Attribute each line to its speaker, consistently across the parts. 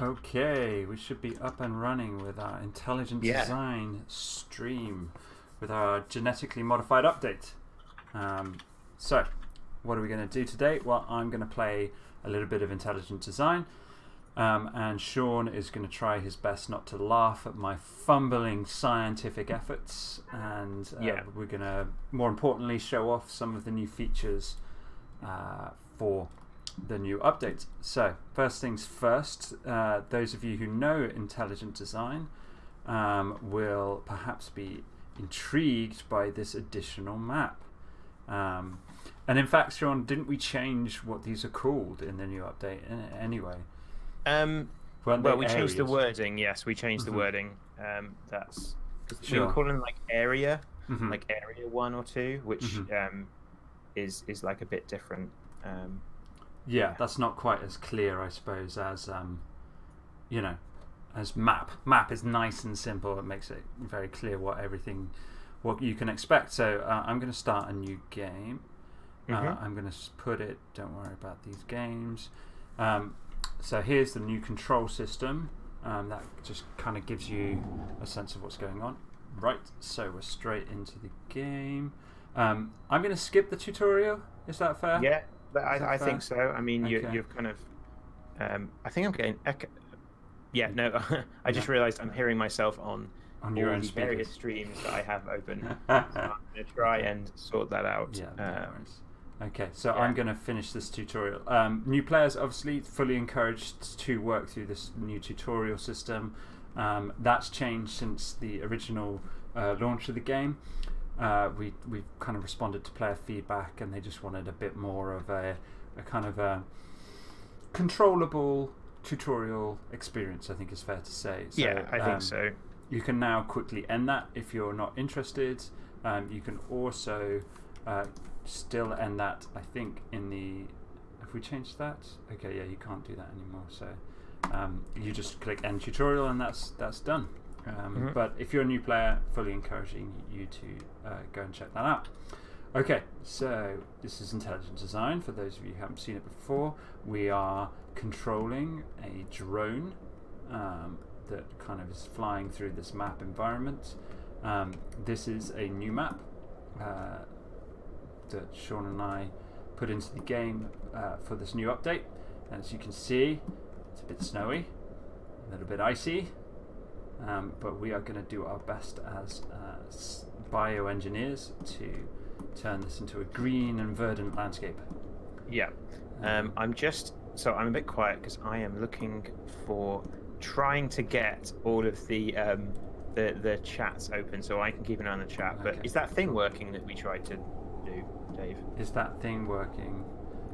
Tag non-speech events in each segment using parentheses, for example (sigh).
Speaker 1: Okay, we should be up and running with our intelligent
Speaker 2: Yeah.
Speaker 1: design stream with our genetically modified update. Um, so, what are we going to do today? Well, I'm going to play a little bit of intelligent design, um, and Sean is going to try his best not to laugh at my fumbling scientific efforts. And uh,
Speaker 2: Yeah.
Speaker 1: we're going to, more importantly, show off some of the new features uh, for the new update. So, first things first, uh, those of you who know intelligent design um, will perhaps be intrigued by this additional map. Um, and in fact, Sean, didn't we change what these are called in the new update anyway?
Speaker 2: Um, well, we changed the wording. Yes, we changed the
Speaker 1: Mhm.
Speaker 2: wording. Um, that's 'cause we
Speaker 1: Sure.
Speaker 2: were calling like area,
Speaker 1: Mhm.
Speaker 2: like area one or two, which
Speaker 1: Mhm.
Speaker 2: um, is is like a bit different. Um,
Speaker 1: Yeah, that's not quite as clear, I suppose, as um, you know, as map. Map is nice and simple. It makes it very clear what everything, what you can expect. So uh, I'm going to start a new game. Uh,
Speaker 2: Mhm.
Speaker 1: I'm going to put it. Don't worry about these games. Um, so here's the new control system. Um, that just kind of gives you a sense of what's going on. Right. So we're straight into the game. Um, I'm going to skip the tutorial. Is that fair?
Speaker 2: yeah, but
Speaker 1: Is that
Speaker 2: I, I think so. I mean, you,
Speaker 1: Okay.
Speaker 2: you've kind of. Um, I think I'm getting. Echo... Yeah, no. (laughs) I just
Speaker 1: Yeah.
Speaker 2: realised I'm hearing myself on
Speaker 1: On your
Speaker 2: all
Speaker 1: own
Speaker 2: the various streams that I have open. (laughs) so I'm going to try and sort that out.
Speaker 1: Yeah, no
Speaker 2: Um.
Speaker 1: Okay, so
Speaker 2: yeah.
Speaker 1: I'm going to finish this tutorial. Um, new players, obviously, fully encouraged to work through this new tutorial system. Um, that's changed since the original uh, launch of the game. Uh, we we've kind of responded to player feedback, and they just wanted a bit more of a, a kind of a controllable tutorial experience. I think is fair to say. So,
Speaker 2: yeah, I think
Speaker 1: um,
Speaker 2: so.
Speaker 1: you can now quickly end that if you're not interested. Um, you can also uh, still end that, I think, in the. Have we change that? Okay, yeah, you can't do that anymore. So um, you just click end tutorial and that's that's done. Um,
Speaker 2: Mhm.
Speaker 1: But if you're a new player, fully encouraging you to uh, go and check that out. Okay, so this is intelligent design. For those of you who haven't seen it before, we are controlling a drone um, that kind of is flying through this map environment. Um, this is a new map uh, that Sean and I put into the game uh, for this new update. As you can see, it's a bit snowy, a little bit icy, um, but we are going to do our best as uh, bioengineers to turn this into a green and verdant landscape.
Speaker 2: Yeah. Um, I'm just so I'm a bit quiet because I am looking for trying to get all of the um, the the chats open so I can keep an eye on the chat. But is that thing working that we tried to do, Dave?
Speaker 1: Is that thing working?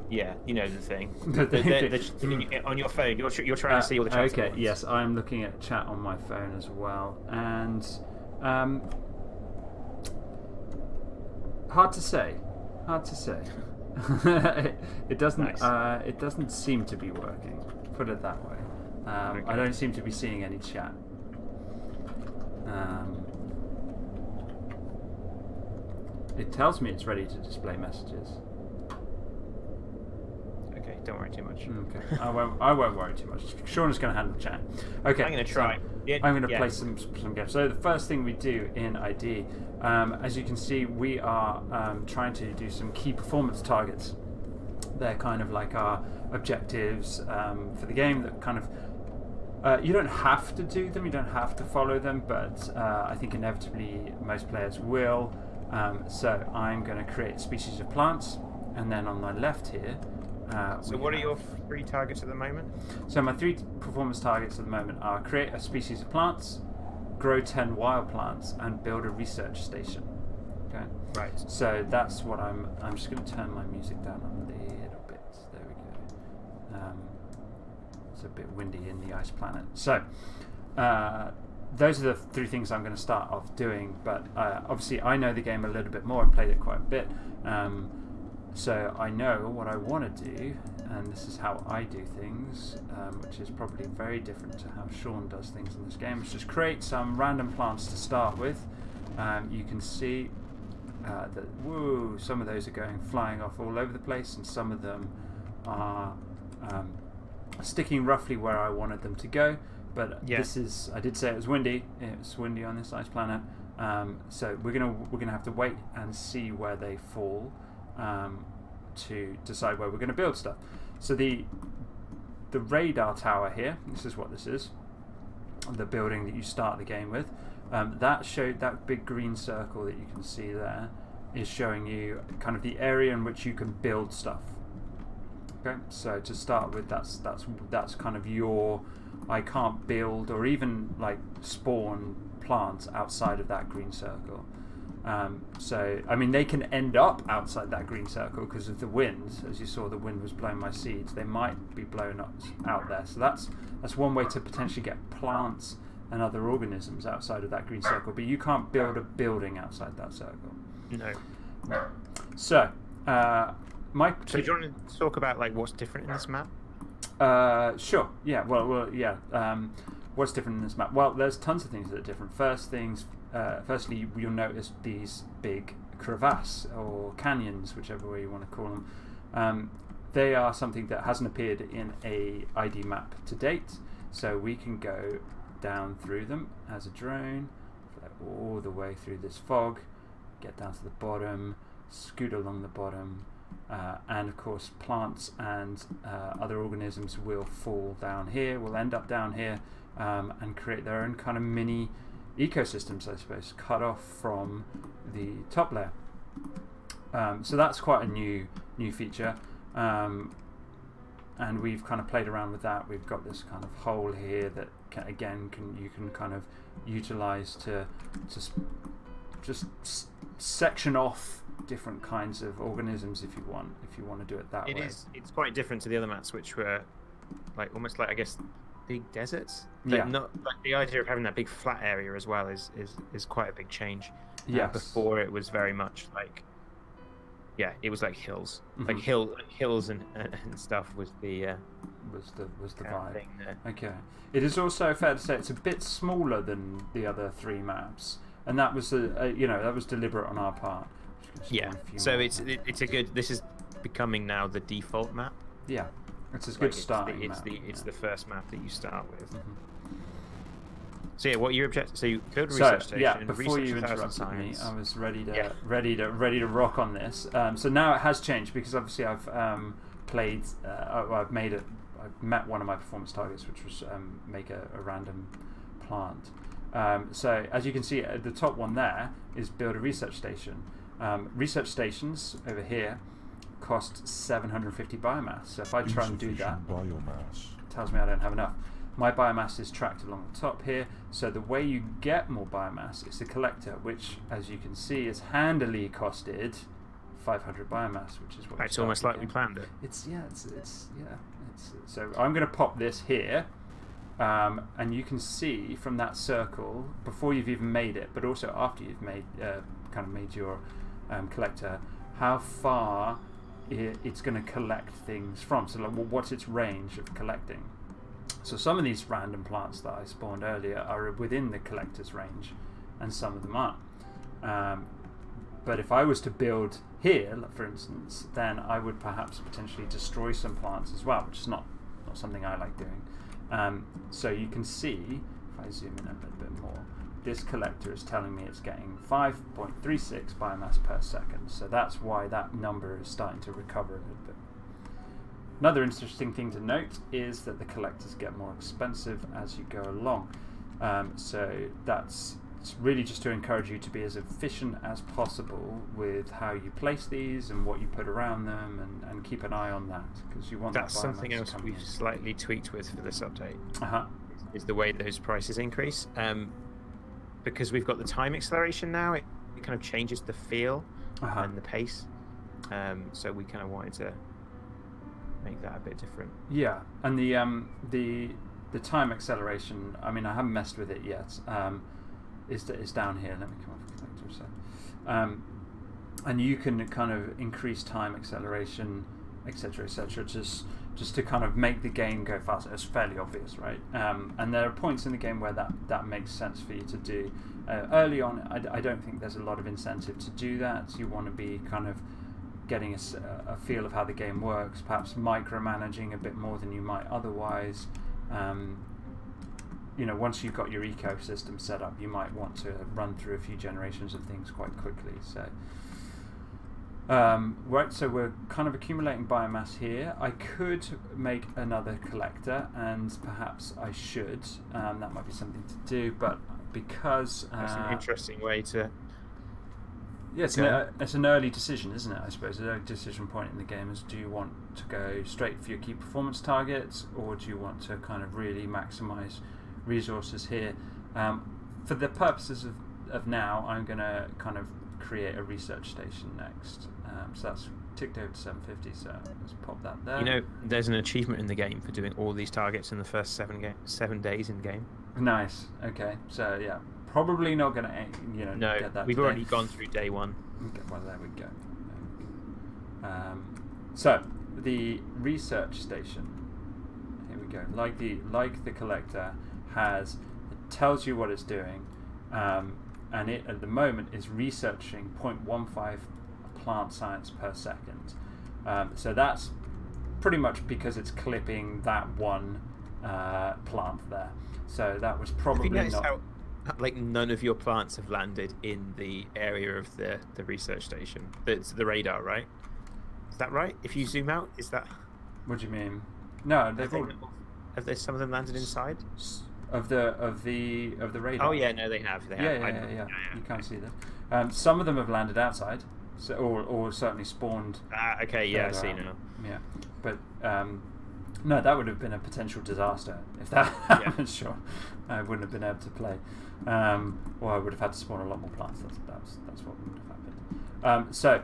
Speaker 2: Yeah, you know the thing. (laughs)
Speaker 1: The
Speaker 2: the- the- on your phone, you're you're trying
Speaker 1: Uh,
Speaker 2: to see all the chats.
Speaker 1: Okay, yes, I'm looking at chat on my phone as well, and um, hard to say. Hard to say. (laughs) it doesn't.
Speaker 2: Nice.
Speaker 1: Uh, it doesn't seem to be working. Put it that way. Um, I don't seem to be seeing any chat. Um, it tells me it's ready to display messages.
Speaker 2: Okay, don't worry too much.
Speaker 1: Okay, I won't. I won't worry too much. Sean is going to handle chat. Okay,
Speaker 2: I'm gonna
Speaker 1: so
Speaker 2: try. Yeah,
Speaker 1: I'm going to
Speaker 2: yeah.
Speaker 1: play some some games. So the first thing we do in ID, um, as you can see, we are um, trying to do some key performance targets. They're kind of like our objectives um, for the game. That kind of uh, you don't have to do them. You don't have to follow them, but uh, I think inevitably most players will. Um, so I'm going to create species of plants, and then on my left here. Uh,
Speaker 2: So what are your three targets at the moment?
Speaker 1: so my three performance targets at the moment are create a species of plants, grow 10 wild plants, and build a research station. Okay.
Speaker 2: Right.
Speaker 1: So that's what I'm. I'm just going to turn my music down a little bit. There we go. Um, it's a bit windy in the ice planet. So uh, those are the three things I'm going to start off doing. But uh, obviously, I know the game a little bit more. I've played it quite a bit. Um, so I know what I want to do, and this is how I do things, um, which is probably very different to how Sean does things in this game. Is just create some random plants to start with. Um, you can see uh, that woo, some of those are going flying off all over the place, and some of them are um, sticking roughly where I wanted them to go. But
Speaker 2: Yeah.
Speaker 1: this is I did say it was windy. It's windy on this ice planet. Um, so we're gonna we're gonna have to wait and see where they fall um, to decide where we're gonna build stuff. So the the radar tower here. This is what this is. The building that you start the game with. Um, that showed that big green circle that you can see there is showing you kind of the area in which you can build stuff. Okay, so to start with, that's that's that's kind of your. I can't build or even like spawn plants outside of that green circle. Um, so I mean, they can end up outside that green circle because of the wind. As you saw, the wind was blowing my seeds. They might be blown up out there. So that's that's one way to potentially get plants and other organisms outside of that green circle. But you can't build a building outside that circle.
Speaker 2: No.
Speaker 1: So, uh, my
Speaker 2: So do you want to talk about like what's different in this map?
Speaker 1: Uh, sure. Yeah. Well. Well. Yeah. Um, what's different in this map? Well, there's tons of things that are different. First things. Uh, firstly, you'll notice these big crevasse or canyons, whichever way you want to call them. Um, they are something that hasn't appeared in a ID map to date, so we can go down through them as a drone, all the way through this fog, get down to the bottom, scoot along the bottom, uh, and of course plants and uh, other organisms will fall down here, will end up down here, um, and create their own kind of mini ecosystems, I suppose, cut off from the top layer. Um, so that's quite a new new feature, um, and we've kind of played around with that. We've got this kind of hole here that can, again can you can kind of utilize to to just section off different kinds of organisms if you want if you want to do it that
Speaker 2: It
Speaker 1: way.
Speaker 2: is. It's quite different to the other mats, which were like almost like I guess big deserts.
Speaker 1: Yeah.
Speaker 2: Not like the idea of having that big flat area as well is is is quite a big change. Uh, before it was very much like. Yeah, it was like hills, like
Speaker 1: Mhm.
Speaker 2: hill hills and and stuff was the uh,
Speaker 1: was the was the vibe.
Speaker 2: thing there.
Speaker 1: Okay. It is also fair to say it's a bit smaller than the other three maps, and that was a, a you know that was deliberate on our part.
Speaker 2: Yeah,
Speaker 1: spawn a few
Speaker 2: so it's it, it's a good. This is becoming now the default map.
Speaker 1: yeah, it's a
Speaker 2: Like,
Speaker 1: good
Speaker 2: it's the- It's
Speaker 1: map.
Speaker 2: the it's the first map that you start with.
Speaker 1: Mhm.
Speaker 2: So yeah, what your object? So you build a
Speaker 1: So
Speaker 2: research station.
Speaker 1: yeah, before you interrupted me. I was ready to
Speaker 2: Yeah.
Speaker 1: ready to ready to rock on this. Um, so now it has changed because obviously I've um, played. Uh, oh, I've made it. I've met one of my performance targets, which was um, make a, a random plant. Um, so as you can see, at the top one there is build a research station. Um, research stations over here cost 750 biomass. So if I try and do that,
Speaker 3: Insufficient biomass.
Speaker 1: tells me I don't have enough. My biomass is tracked along the top here, so the way you get more biomass is the collector, which, as you can see, is handily costed 500 biomass, which is what.
Speaker 2: It's almost
Speaker 1: start
Speaker 2: like we planned it.
Speaker 1: It's yeah, it's it's yeah. It's, so I'm going to pop this here, um, and you can see from that circle before you've even made it, but also after you've made uh, kind of made your um, collector, how far i it's going to collect things from. So like, well, what's its range of collecting? So some of these random plants that I spawned earlier are within the collector's range, and some of them aren't. Um, but if I was to build here, for instance, then I would perhaps potentially destroy some plants as well, which is not, not something I like doing. Um, so you can see, if I zoom in a little bit more, this collector is telling me it's getting 5.36 biomass per second. So that's why that number is starting to recover a little bit. Another interesting thing to note is that the collectors get more expensive as you go along. Um, so that's it's really just to encourage you to be as efficient as possible with how you place these and what you put around them, and, and keep an eye on that because you want
Speaker 2: That's
Speaker 1: that
Speaker 2: something else we've slightly tweaked with for this update.
Speaker 1: Uh-huh.
Speaker 2: Is the way those prices increase. Um, because we've got the time acceleration now, it, it kind of changes the feel
Speaker 1: Uh-huh.
Speaker 2: and the pace. Um, so we kind of wanted to make that a bit different.
Speaker 1: Yeah, and the um, the the time acceleration. I mean, I haven't messed with it yet. Um, is is down here? Let me come off collector a sec. Um, and you can kind of increase time acceleration, etc., etc., just just to kind of make the game go faster. It's fairly obvious, right? Um, and there are points in the game where that that makes sense for you to do. Uh, early on, I don't think there's a lot of incentive to do that. You want to be kind of getting a feel of how the game works, perhaps micromanaging a bit more than you might otherwise. Um, you know, once you've got your ecosystem set up, you might want to run through a few generations of things quite quickly. So, um, right, so we're kind of accumulating biomass here. I could make another collector, and perhaps I should. Um, that might be something to do, but because
Speaker 2: That's
Speaker 1: uh,
Speaker 2: an interesting way to.
Speaker 1: yeah, it's an, uh, it's an early decision, isn't it? I suppose an early decision point in the game is: do you want to go straight for your key performance targets, or do you want to kind of really maximize resources here? Um, for the purposes of, of now, I'm going to kind of create a research station next. Um, so that's ticked over to 750. So let's pop that there.
Speaker 2: You know, there's an achievement in the game for doing all these targets in the first seven ga- seven days in game.
Speaker 1: nice. Okay. So yeah, probably not going to you know
Speaker 2: No,
Speaker 1: get that.
Speaker 2: we've
Speaker 1: today.
Speaker 2: already gone through day one.
Speaker 1: Okay, well, there we go. Um, so the research station. Here we go. Like the like the collector has, it tells you what it's doing, um, and it at the moment is researching 0.15 plant science per second. Um, so that's pretty much because it's clipping that one uh, plant there. So that was probably not.
Speaker 2: how, like, none of your plants have landed in the area of the the research station? It's the radar, right? Is that right? If you zoom out, is that?
Speaker 1: what do you mean? No, they've all,
Speaker 2: have there some of them landed inside?
Speaker 1: of the of the of the radar.
Speaker 2: Oh yeah, no, they have. They
Speaker 1: yeah,
Speaker 2: have.
Speaker 1: yeah, yeah,
Speaker 2: know.
Speaker 1: yeah, You can't see them. Um, some of them have landed outside, so, or or certainly spawned.
Speaker 2: Ah, okay, yeah, I see now.
Speaker 1: Yeah, but um, no, that would have been a potential disaster if that
Speaker 2: Yeah.
Speaker 1: happened. (laughs) Sure, I wouldn't have been able to play, um, or I would have had to spawn a lot more plants. That's that's, that's what would have happened. Um, so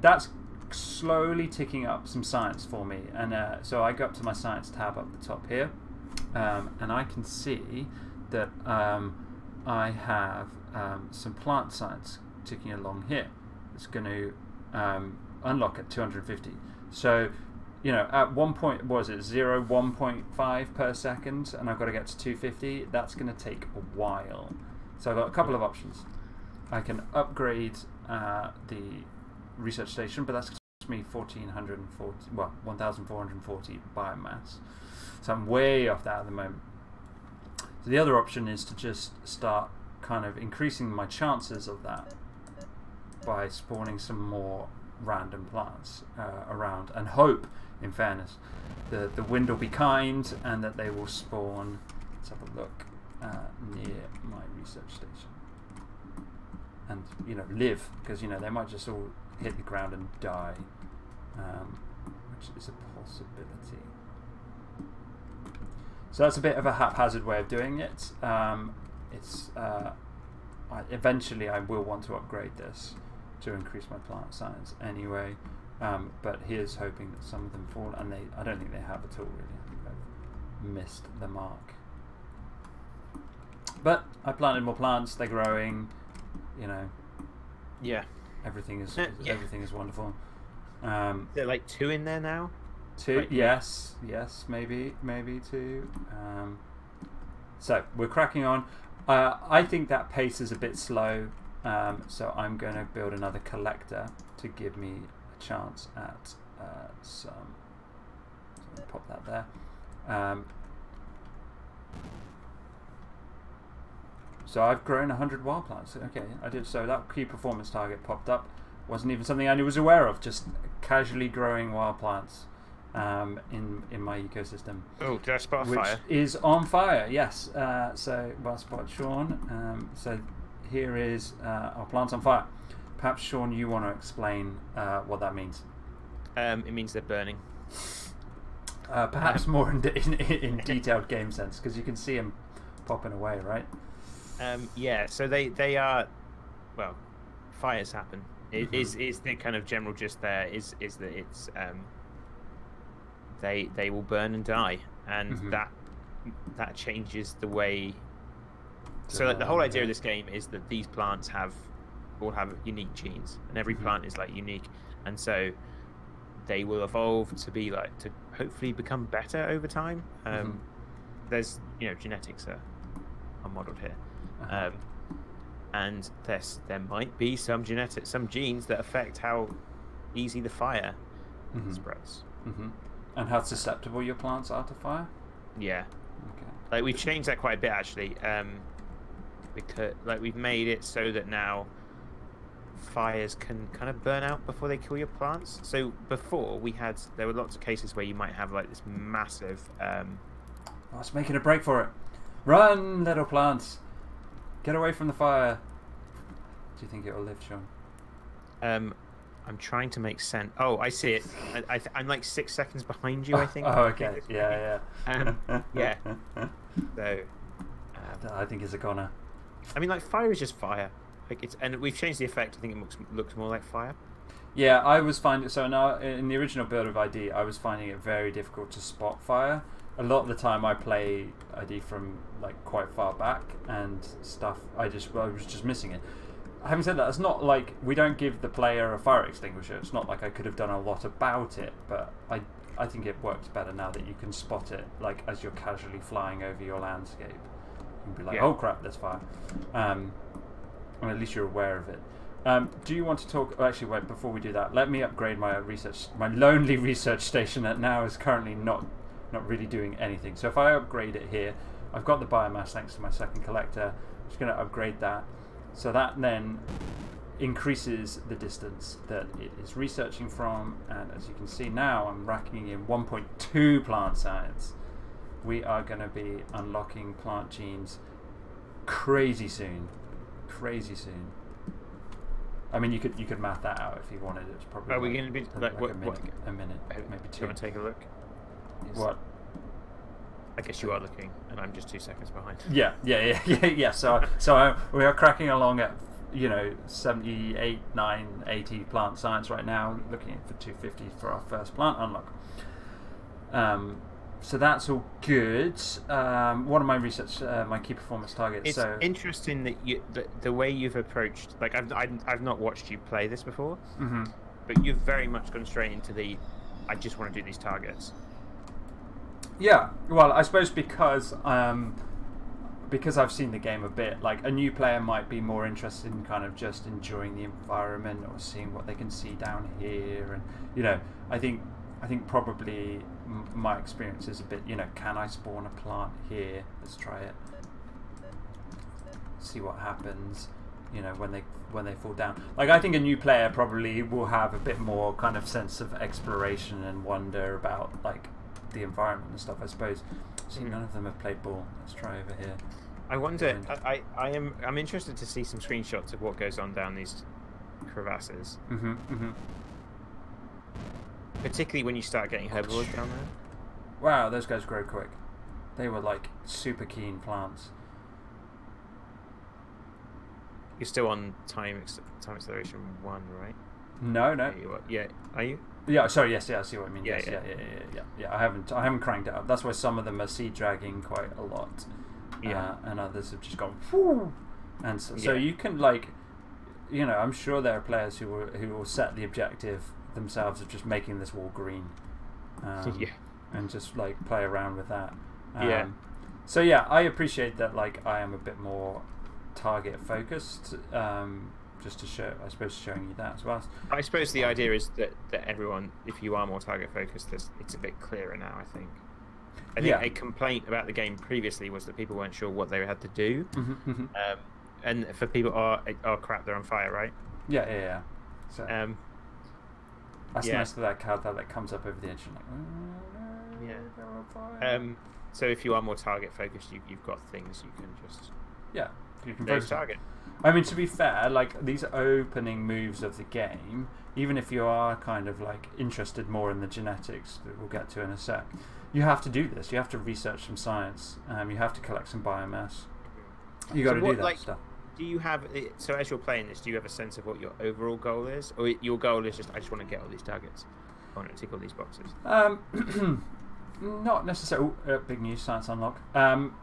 Speaker 1: that's slowly ticking up some science for me, and uh, so I go up to my science tab up the top here, um, and I can see that um, I have um, some plant science ticking along here. It's going to um, unlock at 250. So, you know, at one point, what was it zero 1.5 per second, and I've got to get to 250. That's going to take a while. So I've got a couple of options. I can upgrade uh, the research station, but that's going to cost me 1440, well, 1440 biomass. So I'm way off that at the moment. So the other option is to just start kind of increasing my chances of that by spawning some more random plants uh, around and hope, in fairness, that the wind will be kind and that they will spawn. Let's have a look uh, near my research station and you know live because you know they might just all hit the ground and die, um, which is a possibility. So that's a bit of a haphazard way of doing it. Um, it's uh, I, eventually I will want to upgrade this to increase my plant science anyway. Um, but here's hoping that some of them fall, and they I don't think they have at all really. I think they've missed the mark. But I planted more plants; they're growing. You know,
Speaker 2: Yeah.
Speaker 1: everything is
Speaker 2: Uh, yeah.
Speaker 1: everything is wonderful. Um,
Speaker 2: there like two in there now?
Speaker 1: Two,
Speaker 2: Right.
Speaker 1: yes, yes, maybe, maybe two. Um, so we're cracking on. Uh, I think that pace is a bit slow, um, so I'm going to build another collector to give me a chance at uh, some. So pop that there. Um, so I've grown 100 wild plants. Okay, I did. So that key performance target popped up. Wasn't even something I was aware of. Just casually growing wild plants um, in in my ecosystem,
Speaker 2: Oh, did I spot a
Speaker 1: which
Speaker 2: fire?
Speaker 1: is on fire. Yes. Uh, so well spot, Sean. Um, so here is uh, our plants on fire. Perhaps Sean, you want to explain uh, what that means.
Speaker 2: Um, it means they're burning.
Speaker 1: Uh, perhaps more in, de- in, in detailed game sense, because you can see them popping away, right?
Speaker 2: Um, yeah, so they they are, well, fires happen. It
Speaker 1: Mhm.
Speaker 2: is is the kind of general gist there is is that it's um, they they will burn and die, and
Speaker 1: Mhm.
Speaker 2: that that changes the way. So like, the whole idea of this game is that these plants have all have unique genes, and every
Speaker 1: Mhm.
Speaker 2: plant is like unique, and so they will evolve to be like to hopefully become better over time. Um,
Speaker 1: Mhm.
Speaker 2: There's you know genetics are are modeled here.
Speaker 1: Uh-huh.
Speaker 2: Um, and there's there might be some genetic some genes that affect how easy the fire
Speaker 1: Mhm.
Speaker 2: spreads.
Speaker 1: hmm And how susceptible your plants are to fire?
Speaker 2: Yeah,
Speaker 1: Okay.
Speaker 2: like we've changed that quite a bit actually. Um, because like we've made it so that now fires can kind of burn out before they kill your plants. So before we had there were lots of cases where you might have like this massive. Um,
Speaker 1: Oh, it's making a break for it. Run, little plants. Get away from the fire. Do you think it will live, Sean?
Speaker 2: um, I'm trying to make sense. Oh, I see it. I, I, i'm like six seconds behind you. I think. (laughs)
Speaker 1: Oh, okay. Yeah,
Speaker 2: Um,
Speaker 1: yeah.
Speaker 2: yeah. (laughs) So, um,
Speaker 1: I think it's a goner.
Speaker 2: I mean, like fire is just fire. Like it's, and we've changed the effect. I think it looks looks more like fire.
Speaker 1: Yeah, I was finding so now in the original build of ID, I was finding it very difficult to spot fire. A lot of the time, I play ID from like quite far back and stuff. I just I was just missing it. Having said that, it's not like we don't give the player a fire extinguisher. It's not like I could have done a lot about it, but I I think it works better now that you can spot it like as you're casually flying over your landscape. Can be like,
Speaker 2: Yeah.
Speaker 1: oh crap, there's fire. Um, and at least you're aware of it. Um, do you want to talk? oh, Actually, wait. Before we do that, let me upgrade my research. My lonely (laughs) research station that now is currently not not really doing anything. So if I upgrade it here, I've got the biomass thanks to my second collector. I'm just going to upgrade that. So that then increases the distance that it is researching from, and as you can see now, I'm racking in 1.2 plant science. We are going to be unlocking plant genes crazy soon, crazy soon. I mean, you could you could math that out if you wanted. It's probably
Speaker 2: Are we gonna be-
Speaker 1: probably
Speaker 2: like, what-
Speaker 1: a
Speaker 2: what-
Speaker 1: minute, a minute, maybe two.
Speaker 2: you want to take a look? Yes.
Speaker 1: What?
Speaker 2: I guess you are looking, and I'm just two seconds behind. (laughs)
Speaker 1: Yeah, yeah, yeah, (laughs) yeah, yeah. So, so uh, we are cracking along at you know 78, 9, 80 plant science right now, looking for 250 for our first plant unlock. Um, so that's all good. Um, one of my research, uh, my key performance targets.
Speaker 2: It's
Speaker 1: so,
Speaker 2: interesting that you the, the way you've approached. Like I've, I've I've not watched you play this before,
Speaker 1: Mhm.
Speaker 2: but you've very much gone straight into the. I just want to do these targets.
Speaker 1: Yeah, well, I suppose because um, because I've seen the game a bit, like a new player might be more interested in kind of just enjoying the environment or seeing what they can see down here, and you know, I think I think probably my experience is a bit, you know, can I spawn a plant here? Let's try it. See what happens. You know, when they when they fall down. Like I think a new player probably will have a bit more kind of sense of exploration and wonder about like the environment and stuff. I suppose. See,
Speaker 2: Mm.
Speaker 1: none of them have played ball. Let's try over here.
Speaker 2: I wonder. I, I, I am. I'm interested to see some screenshots of what goes on down these crevasses,
Speaker 1: Mm-hmm. Mm-hmm.
Speaker 2: Particularly when you start getting herbivores down there.
Speaker 1: Wow, those guys grow quick. They were like super keen plants.
Speaker 2: You're still on time time acceleration one, right?
Speaker 1: No, no.
Speaker 2: Yeah, you are. Yeah, are you?
Speaker 1: Yeah, sorry. Yes, yeah. I see what I mean.
Speaker 2: Yeah,
Speaker 1: yes, yeah,
Speaker 2: yeah.
Speaker 1: yeah, yeah, yeah, yeah, yeah. I haven't, I haven't cranked it up. That's why some of them are seed dragging quite a lot,
Speaker 2: Yeah.
Speaker 1: uh, and others have just gone. Whoo! And so, so you can like, you know, I'm sure there are players who will who will set the objective themselves of just making this wall green, um, (laughs)
Speaker 2: yeah.
Speaker 1: and just like play around with that.
Speaker 2: Yeah.
Speaker 1: Um, So yeah, I appreciate that. Like, I am a bit more target focused. Um, just to show, I suppose, showing you that as well.
Speaker 2: I suppose the idea is that, that everyone, if you are more target focused, it's, it's a bit clearer now. I think. I think
Speaker 1: Yeah.
Speaker 2: a complaint about the game previously was that people weren't sure what they had to do,
Speaker 1: Mm-hmm, mm-hmm.
Speaker 2: um, and for people, oh, oh crap, they're on fire, right?
Speaker 1: Yeah, yeah, yeah. So
Speaker 2: Um,
Speaker 1: that's
Speaker 2: yeah.
Speaker 1: nice that that card that like comes up over the edge and like. "Oh, no,
Speaker 2: Yeah.
Speaker 1: they're on fire."
Speaker 2: um, so if you are more target focused, you, you've got things you can just
Speaker 1: yeah, you can focus
Speaker 2: target.
Speaker 1: I mean, to be fair, like these opening moves of the game, even if you are kind of like interested more in the genetics that we'll get to in a sec, you have to do this. You have to research some science. Um, you have to collect some biomass. You got to
Speaker 2: So
Speaker 1: do that
Speaker 2: like-
Speaker 1: stuff.
Speaker 2: Do you have so as you're playing this? Do you have a sense of what your overall goal is, or your goal is just I just want to get all these targets, I want to tick all these boxes?
Speaker 1: Um, (clears throat) not necessarily. Uh, big news, science unlock. Um,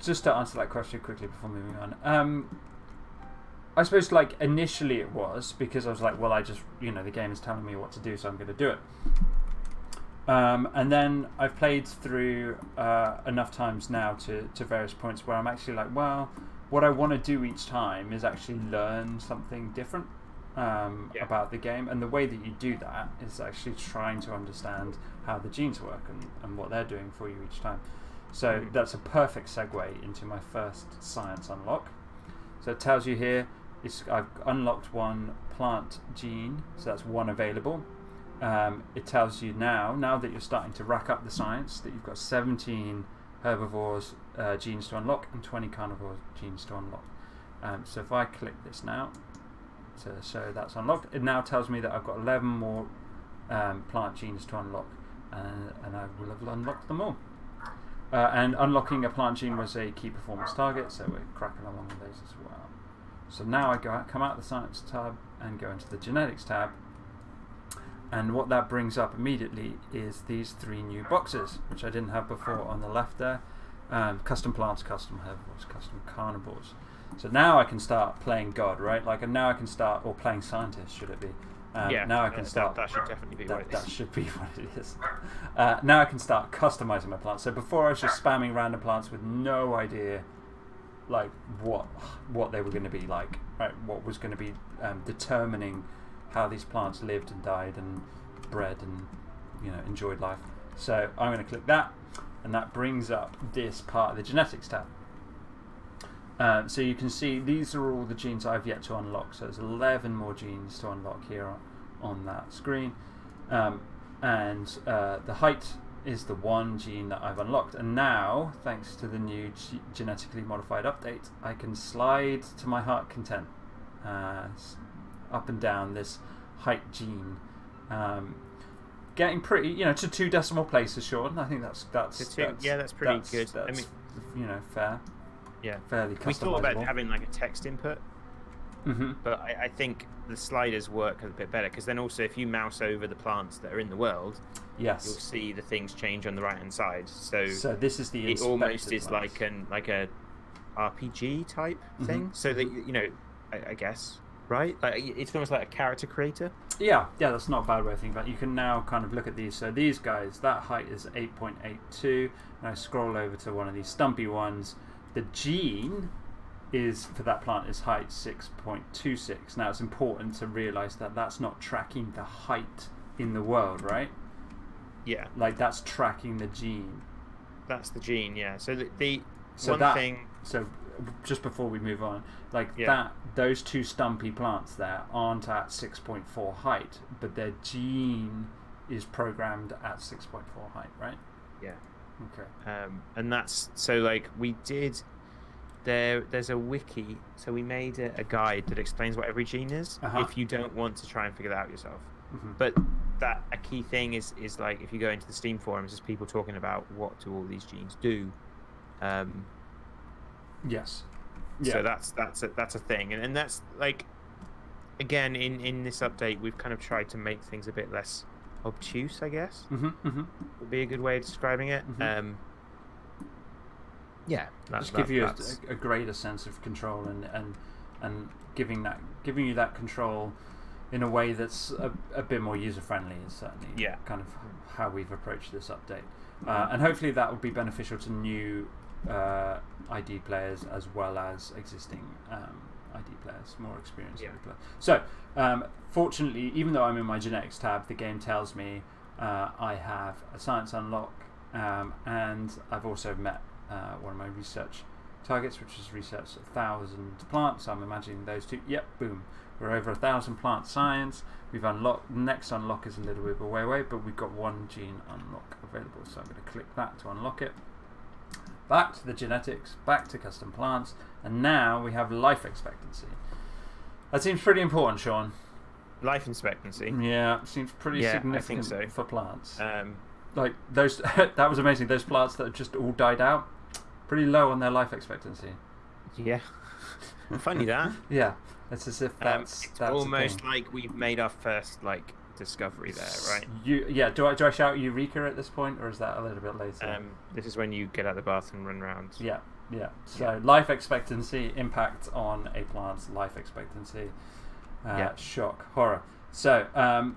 Speaker 1: just to answer that question quickly before moving on. Um, I suppose like initially it was because I was like, well, I just you know the game is telling me what to do, so I'm going to do it. Um, and then I've played through uh, enough times now to, to various points where I'm actually like, well, what I want to do each time is actually learn something different. um,
Speaker 2: Yeah.
Speaker 1: about the game, and the way that you do that is actually trying to understand how the genes work and, and what they're doing for you each time. So
Speaker 2: Mhm.
Speaker 1: that's a perfect segue into my first science unlock. So it tells you here it's, I've unlocked one plant gene, so that's one available. Um, it tells you now, now that you're starting to rack up the science, that you've got 17 herbivores uh, genes to unlock and 20 carnivore genes to unlock. Um, so if I click this now, so, so that's unlocked. It now tells me that I've got 11 more um, plant genes to unlock, and, and I will have unlocked them all. Uh, and unlocking a plant gene was a key performance target, so we're cracking along with those as well. So now I go out, come out the science tab and go into the genetics tab. And what that brings up immediately is these three new boxes, which I didn't have before on the left there. Um, custom plants, custom herbivores, custom carnivores. So now I can start playing God, right? Like, and now I can start, or playing scientist, should it be? Um,
Speaker 2: yeah.
Speaker 1: Now I
Speaker 2: uh,
Speaker 1: can
Speaker 2: that-
Speaker 1: start.
Speaker 2: That, should definitely be what
Speaker 1: That,
Speaker 2: it
Speaker 1: that
Speaker 2: is.
Speaker 1: should be (laughs) what it is. Uh, now I can start customizing my plants. So before I was just spamming random plants with no idea, like what what they were going to be like, right? What was going to be um, determining how these plants lived and died and bred and you know enjoyed life. So I'm going to click that, and that brings up this part of the genetics tab. Um, so you can see these are all the genes I've yet to unlock. So there's 11 more genes to unlock here on, on that screen. Um, and uh, the height is the one gene that I've unlocked. And now, thanks to the new ge- genetically modified update, I can slide to my heart content uh, up and down this height gene. Um, getting pretty, you know, to two decimal places, Sean. I think that's that's,
Speaker 2: two-
Speaker 1: that's
Speaker 2: yeah, that's pretty
Speaker 1: that's-
Speaker 2: good. I
Speaker 1: that's,
Speaker 2: mean-
Speaker 1: you know, fair,
Speaker 2: Yeah.
Speaker 1: fairly
Speaker 2: We thought about having like a text input,
Speaker 1: hmm
Speaker 2: but I, I think the sliders work a bit better because then also if you mouse over the plants that are in the world,
Speaker 1: yes, you'll
Speaker 2: see the things change on the right hand side. So,
Speaker 1: So this is the
Speaker 2: it almost is
Speaker 1: ones.
Speaker 2: like an like a RPG type
Speaker 1: Mhm.
Speaker 2: thing. So that you know, I, I guess right? Like it's almost like a character creator.
Speaker 1: Yeah, yeah, that's not a bad way of thinking about it. You can now kind of look at these. So these guys, that height is 8.82. And I scroll over to one of these stumpy ones. The gene is for that plant is height 6.26. Now it's important to realize that that's not tracking the height in the world, right?
Speaker 2: Yeah,
Speaker 1: Like that's tracking the gene.
Speaker 2: that's the gene. Yeah. So the, the
Speaker 1: So
Speaker 2: one
Speaker 1: that-
Speaker 2: thing.
Speaker 1: So just before we move on, like
Speaker 2: Yeah.
Speaker 1: that, those two stumpy plants there aren't at 6.4 height, but their gene is programmed at 6.4 height, right?
Speaker 2: Yeah.
Speaker 1: Okay.
Speaker 2: um, and that's so like we did there there's a wiki so we made a, a guide that explains what every gene is
Speaker 1: Uh-huh.
Speaker 2: if you don't want to try and figure that out yourself
Speaker 1: Mhm.
Speaker 2: but that a key thing is is like if you go into the steam forums there's people talking about what do all these genes do um,
Speaker 1: Yes. Yeah.
Speaker 2: so that's that's a, that's a thing and, and that's like again in in this update we've kind of tried to make things a bit less obtuse i guess
Speaker 1: hmm hmm
Speaker 2: would be a good way of describing it
Speaker 1: Mhm.
Speaker 2: um, yeah that-
Speaker 1: Just
Speaker 2: that-
Speaker 1: give you a, a greater sense of control and, and and giving that giving you that control in a way that's a, a bit more user friendly is certainly
Speaker 2: Yeah.
Speaker 1: kind of how we've approached this update. Uh, and hopefully that will be beneficial to new uh, ID players as well as existing um, ID players, more experienced
Speaker 2: Yeah.
Speaker 1: ID players. So, um, fortunately, even though I'm in my genetics tab, the game tells me uh, I have a science unlock, um, and I've also met uh, one of my research targets, which is research a thousand plants. I'm imagining those two. Yep, boom. We're over a thousand plant science. We've unlocked. The next unlock is a little bit away, away, but we've got one gene unlock available. So I'm going to click that to unlock it. Back to the genetics, back to custom plants, and now we have life expectancy. That seems pretty important, Sean.
Speaker 2: life expectancy.
Speaker 1: Yeah, seems pretty
Speaker 2: Yeah,
Speaker 1: significant
Speaker 2: so.
Speaker 1: for plants.
Speaker 2: Um,
Speaker 1: like those, (laughs) that was amazing. Those plants that just all died out, pretty low on their life expectancy.
Speaker 2: yeah, (laughs) funny that. (laughs)
Speaker 1: Yeah, it's as if
Speaker 2: Um,
Speaker 1: that's
Speaker 2: it's
Speaker 1: that's
Speaker 2: almost like we've made our first like discovery there, right?
Speaker 1: You yeah. Do I do I shout Eureka at this point, or is that a little bit later?
Speaker 2: Um, this is when you get out of the bath and run around.
Speaker 1: yeah, yeah. So
Speaker 2: Yeah.
Speaker 1: life expectancy impact on a plant's life expectancy. Uh,
Speaker 2: Yeah.
Speaker 1: Shock horror. So um,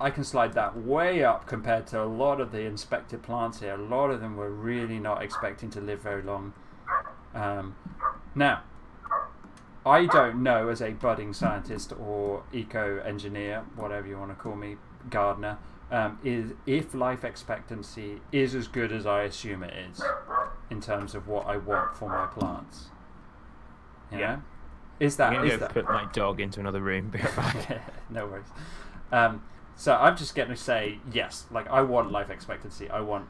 Speaker 1: I can slide that way up compared to a lot of the inspected plants here. A lot of them were really not expecting to live very long. Um, now, I don't know as a budding scientist or eco engineer, whatever you want to call me, gardener, um, is if life expectancy is as good as I assume it is in terms of what I want for my plants. You
Speaker 2: Yeah.
Speaker 1: know? Is that
Speaker 2: I'm gonna
Speaker 1: is
Speaker 2: go
Speaker 1: that
Speaker 2: put my dog into another room. Be right back.
Speaker 1: Okay, no worries. Um, so I'm just going to say yes. Like I want life expectancy. I want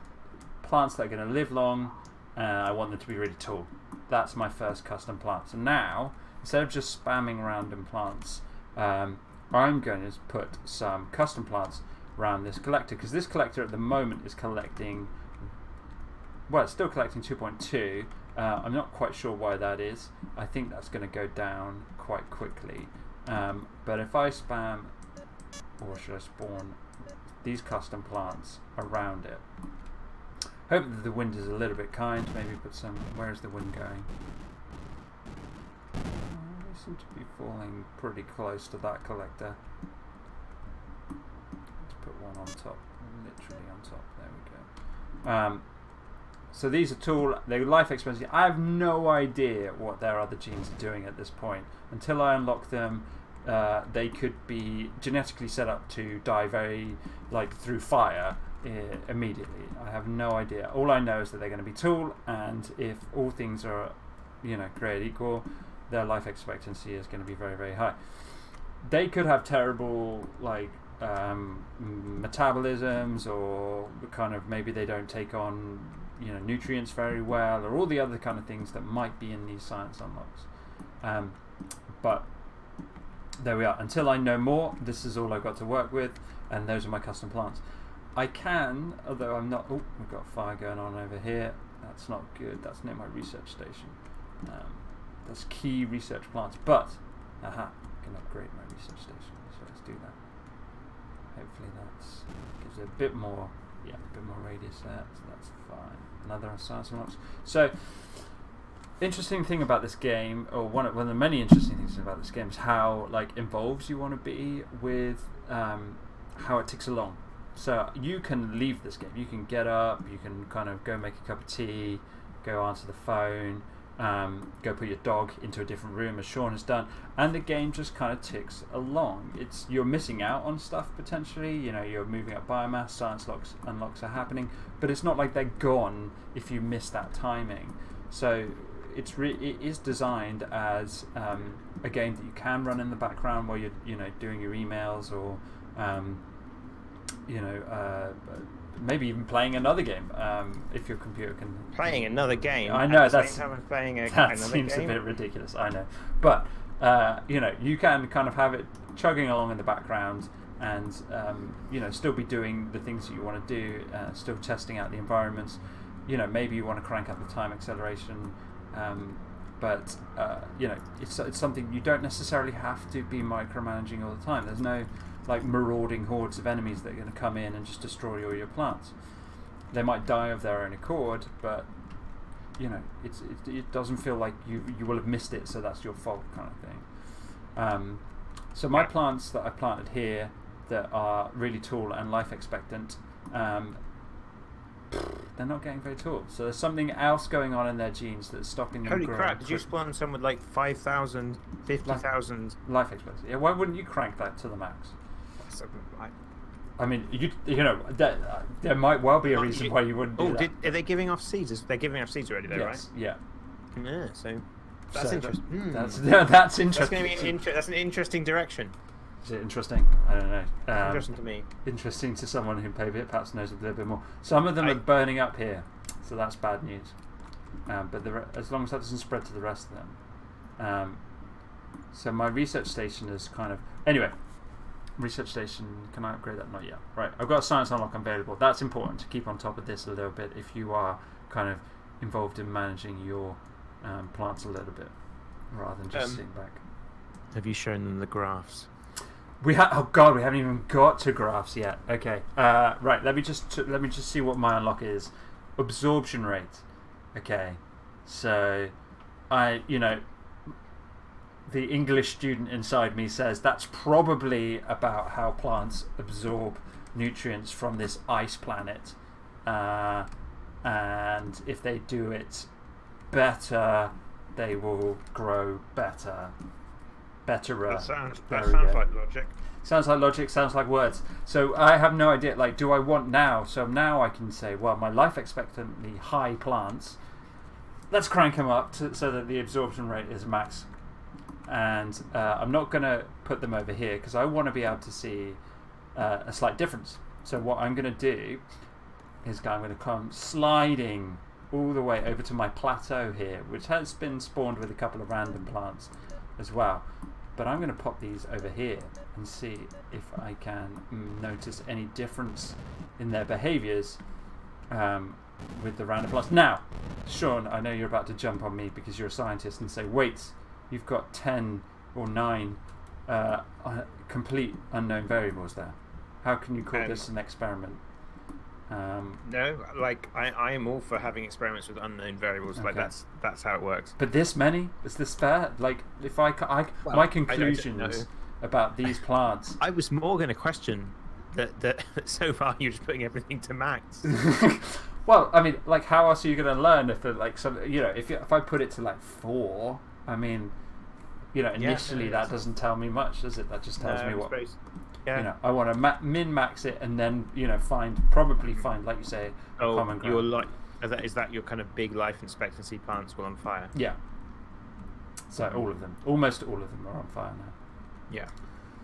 Speaker 1: plants that are going to live long, and I want them to be really tall. That's my first custom plant. So now, instead of just spamming random plants, um, I'm going to put some custom plants around this collector because this collector at the moment is collecting. Well, it's still collecting 2.2. Uh, I'm not quite sure why that is. I think that's going to go down quite quickly. Um, but if I spam, or should I spawn these custom plants around it? Hope that the wind is a little bit kind. Maybe put some. Where is the wind going? They seem to be falling pretty close to that collector. Let's put one on top, literally on top. There we go. Um, so these are tool, they're life expectancy. I have no idea what their other genes are doing at this point. Until I unlock them, uh, they could be genetically set up to die very, like through fire uh, immediately. I have no idea. All I know is that they're going to be tool, and if all things are, you know, created equal, their life expectancy is going to be very, very high. They could have terrible, like, um, metabolisms, or kind of maybe they don't take on you know nutrients very well, or all the other kind of things that might be in these science unlocks. Um, but there we are. Until I know more, this is all I've got to work with, and those are my custom plants. I can, although I'm not. Oh, we've got fire going on over here. That's not good. That's near my research station. Um, that's key research plants. But, aha, I can upgrade my research station. So let's do that. Hopefully that gives it a bit more, yeah, a bit more radius there. So that's fine. Another science unlocks. So, interesting thing about this game, or one of, one of the many interesting things about this game, is how like involved you want to be with um, how it ticks along. So you can leave this game. You can get up. You can kind of go make a cup of tea, go answer the phone, um, go put your dog into a different room, as Sean has done, and the game just kind of ticks along. It's you're missing out on stuff potentially. You know, you're moving up biomass. Science locks unlocks are happening, but it's not like they're gone if you miss that timing. So it's it is designed as um, a game that you can run in the background while you're you know doing your emails or um, you know uh, maybe even playing another game um, if your computer can
Speaker 2: Playing another game.
Speaker 1: I know that's
Speaker 2: same time I'm playing a, (laughs)
Speaker 1: that seems
Speaker 2: game.
Speaker 1: a bit ridiculous. I know, but uh, you know you can kind of have it chugging along in the background and um, you know still be doing the things that you want to do, uh, still testing out the environments. You know maybe you want to crank up the time acceleration. Um, but uh, you know, it's it's something you don't necessarily have to be micromanaging all the time. There's no like marauding hordes of enemies that are going to come in and just destroy all your plants. They might die of their own accord, but you know, it's it, it doesn't feel like you you will have missed it, so that's your fault kind of thing. Um, so my plants that I planted here that are really tall and life expectant, um, they're not getting very tall. So there's something else going on in their genes that's stopping them
Speaker 2: Holy
Speaker 1: growing.
Speaker 2: crap, did you spawn some with like 5,000, 50,000?
Speaker 1: life expectancy? Yeah, why wouldn't you crank that to the max?
Speaker 2: So, I-
Speaker 1: I mean, you you know, there, uh, there might well be a reason why you wouldn't do
Speaker 2: Oh,
Speaker 1: that.
Speaker 2: did, are they giving off seeds? They're giving off seeds already, though,
Speaker 1: yes, yeah.
Speaker 2: right? Yeah, so that's
Speaker 1: So
Speaker 2: interesting. Hmm.
Speaker 1: That's yeah, (laughs) that's
Speaker 2: That's
Speaker 1: interesting.
Speaker 2: to be an inter- that's an interesting direction.
Speaker 1: Is it interesting? I don't know. Um,
Speaker 2: interesting to me.
Speaker 1: interesting to someone who maybe perhaps knows a little bit more. Some of them
Speaker 2: I-
Speaker 1: are burning up here, so that's bad news. Um, but the re- as long as that doesn't spread to the rest of them. Um, so my research station is kind of anyway. Research station, can I upgrade that? Not yet. Right, I've got a science unlock available. That's important to keep on top of this a little bit if you are kind of involved in managing your um, plants a little bit, rather than just
Speaker 2: Um,
Speaker 1: sitting back.
Speaker 2: Have you shown them the graphs?
Speaker 1: We ha- oh god, we haven't even got to graphs yet. Okay, uh, right. Let me just let me just see what my unlock is. Absorption rate. Okay, so I you know the English student inside me says that's probably about how plants absorb nutrients from this ice planet, uh, and if they do it better, they will grow better. Betterer.
Speaker 2: That sounds, that sounds like logic.
Speaker 1: Sounds like logic, sounds like words. So I have no idea. Like, do I want now? So now I can say, well, my life expectancy high plants, let's crank them up to, so that the absorption rate is max. And uh, I'm not going to put them over here because I want to be able to see uh, a slight difference. So what I'm going to do is I'm going to come sliding all the way over to my plateau here, which has been spawned with a couple of random plants as well. But I'm going to pop these over here and see if I can notice any difference in their behaviors um, with the random plants. Now, Sean, I know you're about to jump on me because you're a scientist and say, wait, you've got 10 or 9 uh, uh, complete unknown variables there. How can you call
Speaker 2: Um,
Speaker 1: this an experiment? Um,
Speaker 2: No, like I, I am all for having experiments with unknown variables. Like that's that's how it works.
Speaker 1: but this many? Is this fair? Like, if I, I
Speaker 2: Well,
Speaker 1: my conclusions
Speaker 2: know.
Speaker 1: about these plants
Speaker 2: I was more going to question that that (laughs) so far you're just putting everything to max. (laughs)
Speaker 1: well, I mean, like, how else are you going to learn if, it, like, some, you know, if you, if I put it to like four, I mean, you know, initially
Speaker 2: no,
Speaker 1: that doesn't tell me much, does it? That just tells
Speaker 2: No,
Speaker 1: me
Speaker 2: I
Speaker 1: what
Speaker 2: Yeah.
Speaker 1: you know. I want to ma- min max it and then you know find probably find like you say
Speaker 2: oh,
Speaker 1: common ground.
Speaker 2: your like is that is that your kind of big life expectancy plants will on fire?
Speaker 1: Yeah. So all of them, almost all of them, are on fire now.
Speaker 2: Yeah.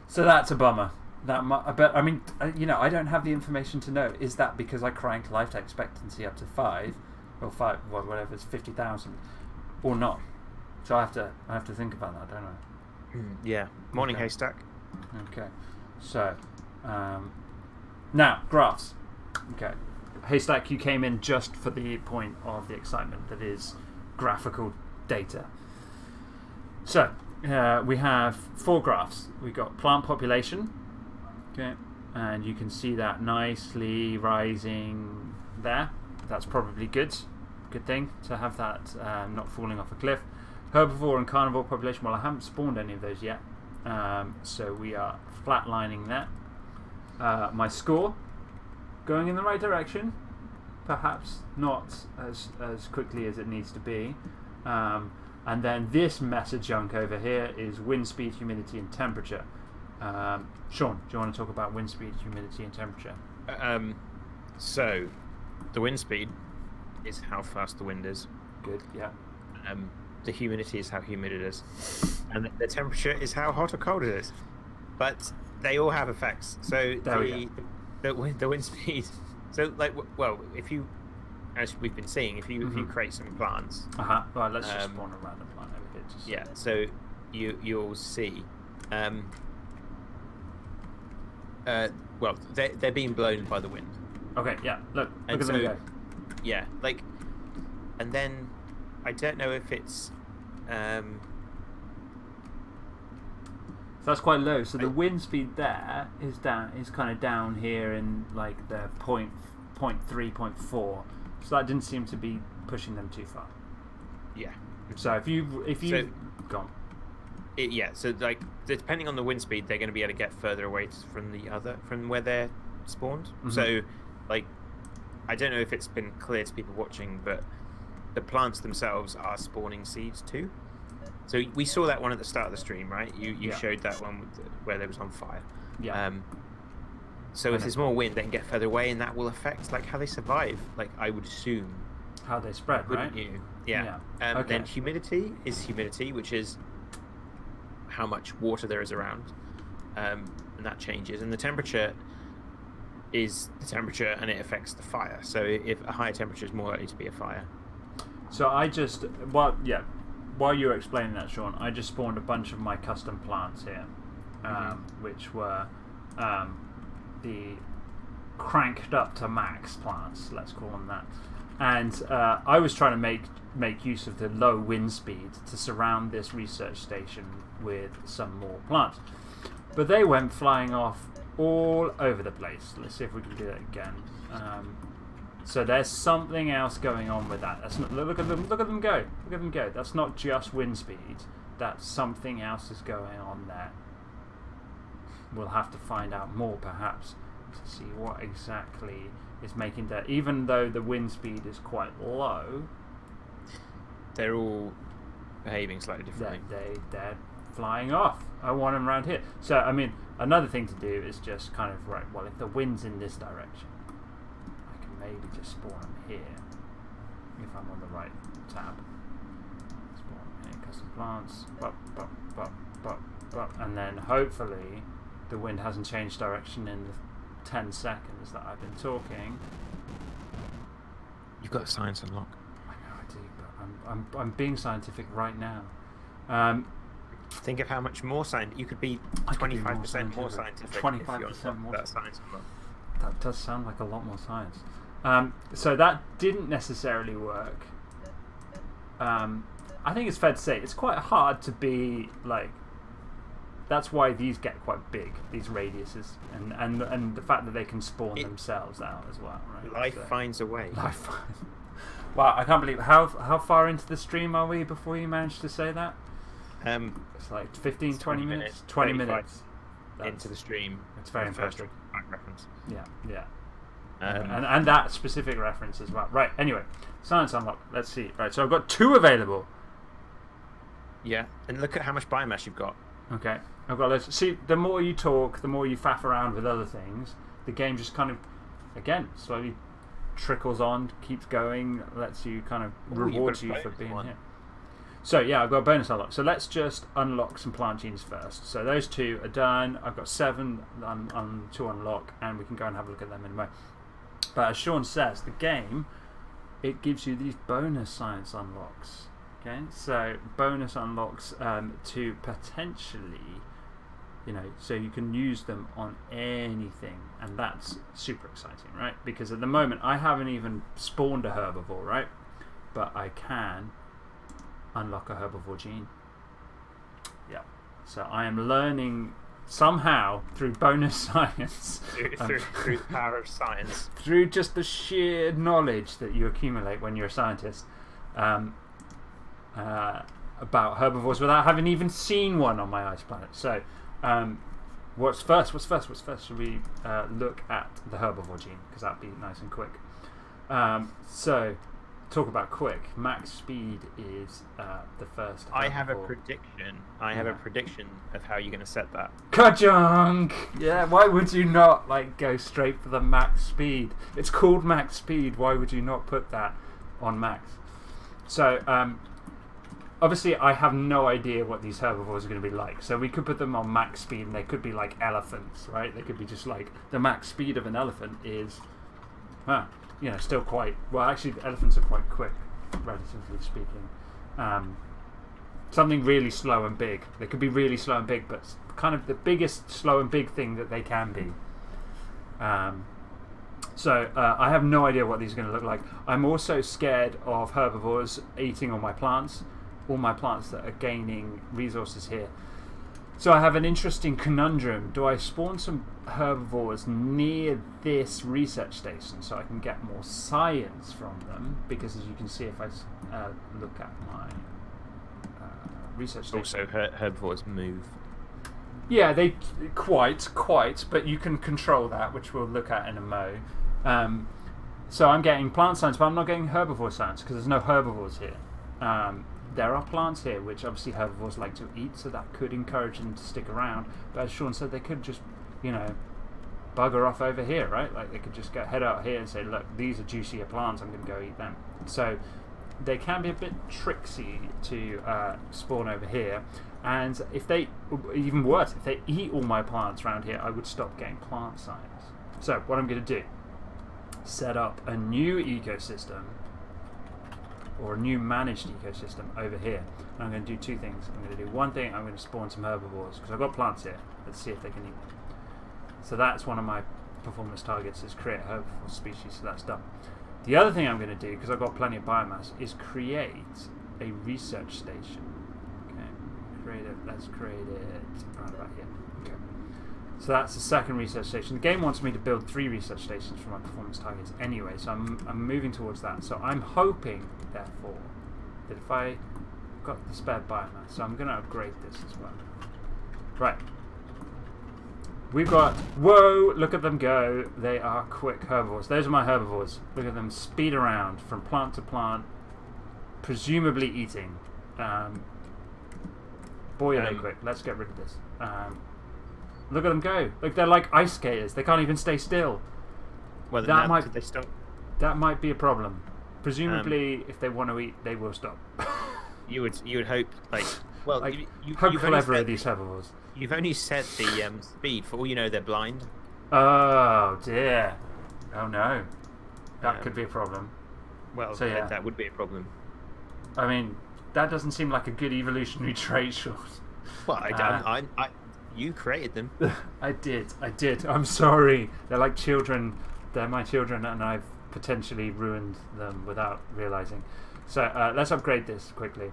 Speaker 1: So that's a bummer. That but I mean, you know, I don't have the information to know. Is that because I cranked life expectancy up to five, or five, wha- whatever, it's fifty thousand, or not? So I have to, I have to think about that, don't I?
Speaker 2: Yeah. Morning
Speaker 1: Okay.
Speaker 2: haystack.
Speaker 1: Okay. So, um, now graphs. Okay. Haystack, you came in just for the point of the excitement that is graphical data. So, uh, we have four graphs. We've got plant population. Okay. And you can see that nicely rising there. That's probably good. Good thing to have that um, not falling off a cliff. Herbivore and carnivore population. Well, I haven't spawned any of those yet. Um, so we are flatlining that. Uh, my score going in the right direction, perhaps not as as quickly as it needs to be. Um, and then this meta junk over here is wind speed, humidity, and temperature. Um, Sean, do you want to talk about wind speed, humidity, and temperature?
Speaker 2: Um, so the wind speed is how fast the wind is.
Speaker 1: Good, yeah.
Speaker 2: Um, the humidity is how humid it is, and the, the temperature is how hot or cold it is. But they all have effects. So the, the wind the wind speed. So like well, if you as we've been seeing, if you if you
Speaker 1: Mhm.
Speaker 2: create some plants,
Speaker 1: Uh huh. Well, let's just
Speaker 2: Um,
Speaker 1: spawn a random plant over here. Just
Speaker 2: yeah. So you you'll see. Um, uh, well, they they're being blown by the wind.
Speaker 1: Okay, yeah. Look, look
Speaker 2: And
Speaker 1: at them
Speaker 2: so-
Speaker 1: go.
Speaker 2: Yeah, like, and then I don't know if it's. Um,
Speaker 1: So that's quite low. So the wind speed there is down is kind of down here in like the point point three point four. So that didn't seem to be pushing them too far.
Speaker 2: yeah.
Speaker 1: So if you if you
Speaker 2: So-
Speaker 1: gone
Speaker 2: It, yeah, so like depending on the wind speed, they're going to be able to get further away from the other from where they're spawned.
Speaker 1: Mhm.
Speaker 2: So, like, I don't know if it's been clear to people watching, but the plants themselves are spawning seeds too. So we saw that one at the start of the stream, right? You you
Speaker 1: Yeah.
Speaker 2: showed that one with the, where there was on fire.
Speaker 1: yeah
Speaker 2: Um, so if there's more wind, they can get further away, and that will affect like how they survive. Like I would assume,
Speaker 1: how they spread
Speaker 2: wouldn't
Speaker 1: right.
Speaker 2: you? Yeah.
Speaker 1: Yeah.
Speaker 2: Um, Then humidity is humidity, which is how much water there is around, um, and that changes. And the temperature is the temperature, and it affects the fire. So if a higher temperature is more likely to be a fire.
Speaker 1: So I just well yeah. While you were explaining that, Sean, I just spawned a bunch of my custom plants here, um,
Speaker 2: Mhm.
Speaker 1: which were um, the cranked up to max plants. Let's call them that. And uh, I was trying to make make use of the low wind speed to surround this research station with some more plants. But they went flying off all over the place. Let's see if we can do that again. Um, so there's something else going on with that. That's not, look at them. Look at them go. Look at them go. That's not just wind speed. That's something else is going on there. We'll have to find out more, perhaps, to see what exactly is making that. Even though the wind speed is quite low.
Speaker 2: They're all behaving slightly differently.
Speaker 1: they they're flying off. I want them around here. So I mean, another thing to do is just kind of right. Well, if the wind's in this direction, maybe just spawn them here if I'm on the right tab. Spawn here, custom plants, bop, bop, bop, bop, bop, and then hopefully the wind hasn't changed direction in the 10 seconds that I've been talking.
Speaker 2: You've got science unlock.
Speaker 1: I know I do, but I'm, I'm, I'm being scientific right now. Um,
Speaker 2: Think of how much more science you could be.
Speaker 1: I could be
Speaker 2: Twenty
Speaker 1: more
Speaker 2: five percent more
Speaker 1: scientific.
Speaker 2: scientific.
Speaker 1: 25%
Speaker 2: if you unlock
Speaker 1: more
Speaker 2: that science
Speaker 1: that does sound like a lot more science. Um, so that didn't necessarily work. Um, I think it's fair to say it's quite hard to be like. That's why these get quite big, these radiuses, and and and the fact that they can spawn
Speaker 2: It-
Speaker 1: themselves out as well, right?
Speaker 2: Life
Speaker 1: So-
Speaker 2: finds a way.
Speaker 1: life. (laughs) wow, I can't believe how how far into the stream are we before you managed to say that?
Speaker 2: Um,
Speaker 1: It's like 15,
Speaker 2: It's
Speaker 1: 20
Speaker 2: 20
Speaker 1: minutes,
Speaker 2: minutes,
Speaker 1: 20 minutes That's-
Speaker 2: into the stream.
Speaker 1: It's very
Speaker 2: the first
Speaker 1: impressive.
Speaker 2: back reference.
Speaker 1: Yeah, yeah.
Speaker 2: Um,
Speaker 1: and, and that specific reference as well. Right, anyway, Science Unlock. Let's see. Right, so I've got two available.
Speaker 2: yeah, and look at how much biomass you've got.
Speaker 1: Okay, I've got loads. See, the more you talk, the more you faff around with other things, the game just kind of, again, slowly trickles on, keeps going, lets you kind of
Speaker 2: Ooh, you've
Speaker 1: rewards you for being
Speaker 2: one.
Speaker 1: here. So yeah, I've got a bonus unlock. So let's just unlock some plant genes first. So those two are done. I've got seven un, un, to unlock, and we can go and have a look at them in a moment. But as Sean says, the game it gives you these bonus science unlocks. Okay, so bonus unlocks um, to potentially, you know, so you can use them on anything, and that's super exciting, right? Because at the moment I haven't even spawned a herbivore, right? But I can unlock a herbivore gene. Yeah. So I am learning somehow through bonus (laughs) science,
Speaker 2: Through,
Speaker 1: um,
Speaker 2: through, through the power of science. (laughs)
Speaker 1: through just the sheer knowledge that you accumulate when you're a scientist um, uh, about herbivores without having even seen one on my ice planet. So, um, what's first? What's first? What's first? Should we uh, look at the herbivore gene because that'd be nice and quick. Um, so, talk about quick. Max speed is uh, the first.
Speaker 2: I have a prediction. I have
Speaker 1: Yeah.
Speaker 2: a prediction of how you're going to set that.
Speaker 1: Kajunk! Yeah, why would you not like go straight for the max speed? It's called max speed. Why would you not put that on max? So, um, obviously, I have no idea what these herbivores are going to be like. So we could put them on max speed, and they could be like elephants, right? They could be just like the max speed of an elephant is, huh, you know, still quite well. Actually, elephants are quite quick, relatively speaking. Um, something really slow and big. They could be really slow and big, but kind of the biggest slow and big thing that they can be. Um, so uh, I have no idea what these are going to look like. I'm also scared of herbivores eating all my plants, all my plants that are gaining resources here. So I have an interesting conundrum. Do I spawn some herbivores near this research station so I can get more science from them? Because as you can see, if I uh, look at my uh, research station,
Speaker 2: Also, her- herbivores move.
Speaker 1: yeah, they quite, quite, but you can control that, which we'll look at in a mo. Um, so I'm getting plant science, but I'm not getting herbivore science because there's no herbivores here. Um, there are plants here, which obviously herbivores like to eat, so that could encourage them to stick around. But as Sean said, they could just, you know, bugger off over here, right? Like they could just go head out here and say, look, these are juicier plants, I'm going to go eat them. So they can be a bit tricksy to uh, spawn over here. And if they, even worse, if they eat all my plants around here, I would stop getting plant science. So what I'm going to do, set up a new ecosystem or a new managed ecosystem over here. And I'm going to do two things. I'm going to do one thing, I'm going to spawn some herbivores because I've got plants here. Let's see if they can eat them. So that's one of my performance targets is create herbivore species, so that's done. The other thing I'm going to do, because I've got plenty of biomass, is create a research station. Okay, create it. Let's create it right about here. Okay. So that's the second research station. The game wants me to build three research stations for my performance targets anyway, so I'm, I'm moving towards that. So I'm hoping, therefore, that if I got the spare biomass, so I'm going to upgrade this as well. Right. We've got, whoa, look at them go. They are quick herbivores. Those are my herbivores. Look at them speed around from plant to plant, presumably eating. Um, Boil it
Speaker 2: Um,
Speaker 1: quick. Let's get rid of this. Um, look at them go. Look, they're like ice skaters. They can't even stay still.
Speaker 2: Well,
Speaker 1: That
Speaker 2: that
Speaker 1: might-
Speaker 2: they stop?
Speaker 1: That might be a problem. Presumably,
Speaker 2: Um,
Speaker 1: if they want to eat, they will stop. (laughs)
Speaker 2: You would you would hope like well
Speaker 1: Like,
Speaker 2: you, you,
Speaker 1: How
Speaker 2: you've only
Speaker 1: clever are
Speaker 2: said,
Speaker 1: these herbivores?
Speaker 2: you've only set the um, speed for all you know they're blind.
Speaker 1: Oh dear. Oh no. That
Speaker 2: Um,
Speaker 1: could be a problem.
Speaker 2: Well,
Speaker 1: So,
Speaker 2: that-
Speaker 1: yeah.
Speaker 2: that would be a problem.
Speaker 1: I mean, that doesn't seem like a good evolutionary (laughs) trait, short.
Speaker 2: Well, I,
Speaker 1: Uh,
Speaker 2: I, I, I you created them. (laughs)
Speaker 1: I did. I did. I'm sorry. They're like children. They're my children, and I've potentially ruined them without realizing. So uh, let's upgrade this quickly,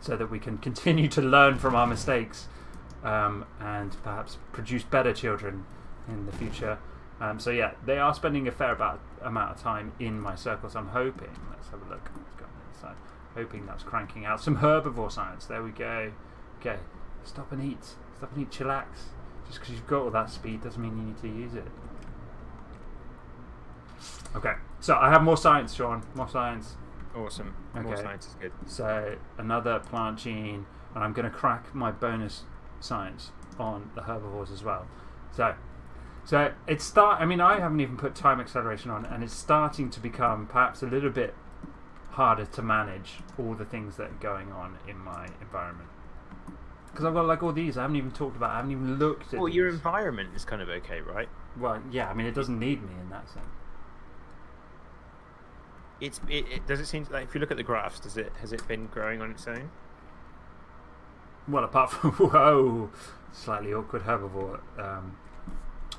Speaker 1: so that we can (laughs) continue to learn from our mistakes, um, and perhaps produce better children in the future. Um, so yeah, they are spending a fair about, amount of time in my circles. I'm hoping. Let's have a look. Let's go on the other side. Hoping that's cranking out some herbivore science. There we go. Okay, stop and eat. Stop and eat. Chillax. Just because you've got all that speed doesn't mean you need to use it. Okay, so I have more science, Sean. More science.
Speaker 2: Awesome. More
Speaker 1: Okay.
Speaker 2: science is good.
Speaker 1: So another plant gene, and I'm going to crack my bonus science on the herbivores as well. So, so it's start. I mean, I haven't even put time acceleration on, and it's starting to become perhaps a little bit harder to manage all the things that are going on in my environment. Because I've got like all these I haven't even talked about. I haven't even looked at.
Speaker 2: Well, your environment is kind of okay, right?
Speaker 1: well, yeah. I mean, it doesn't need me in that sense.
Speaker 2: It's it, it does it seem like if you look at the graphs, does it has it been growing on its own?
Speaker 1: Well, apart from (laughs) whoa, slightly awkward herbivore um,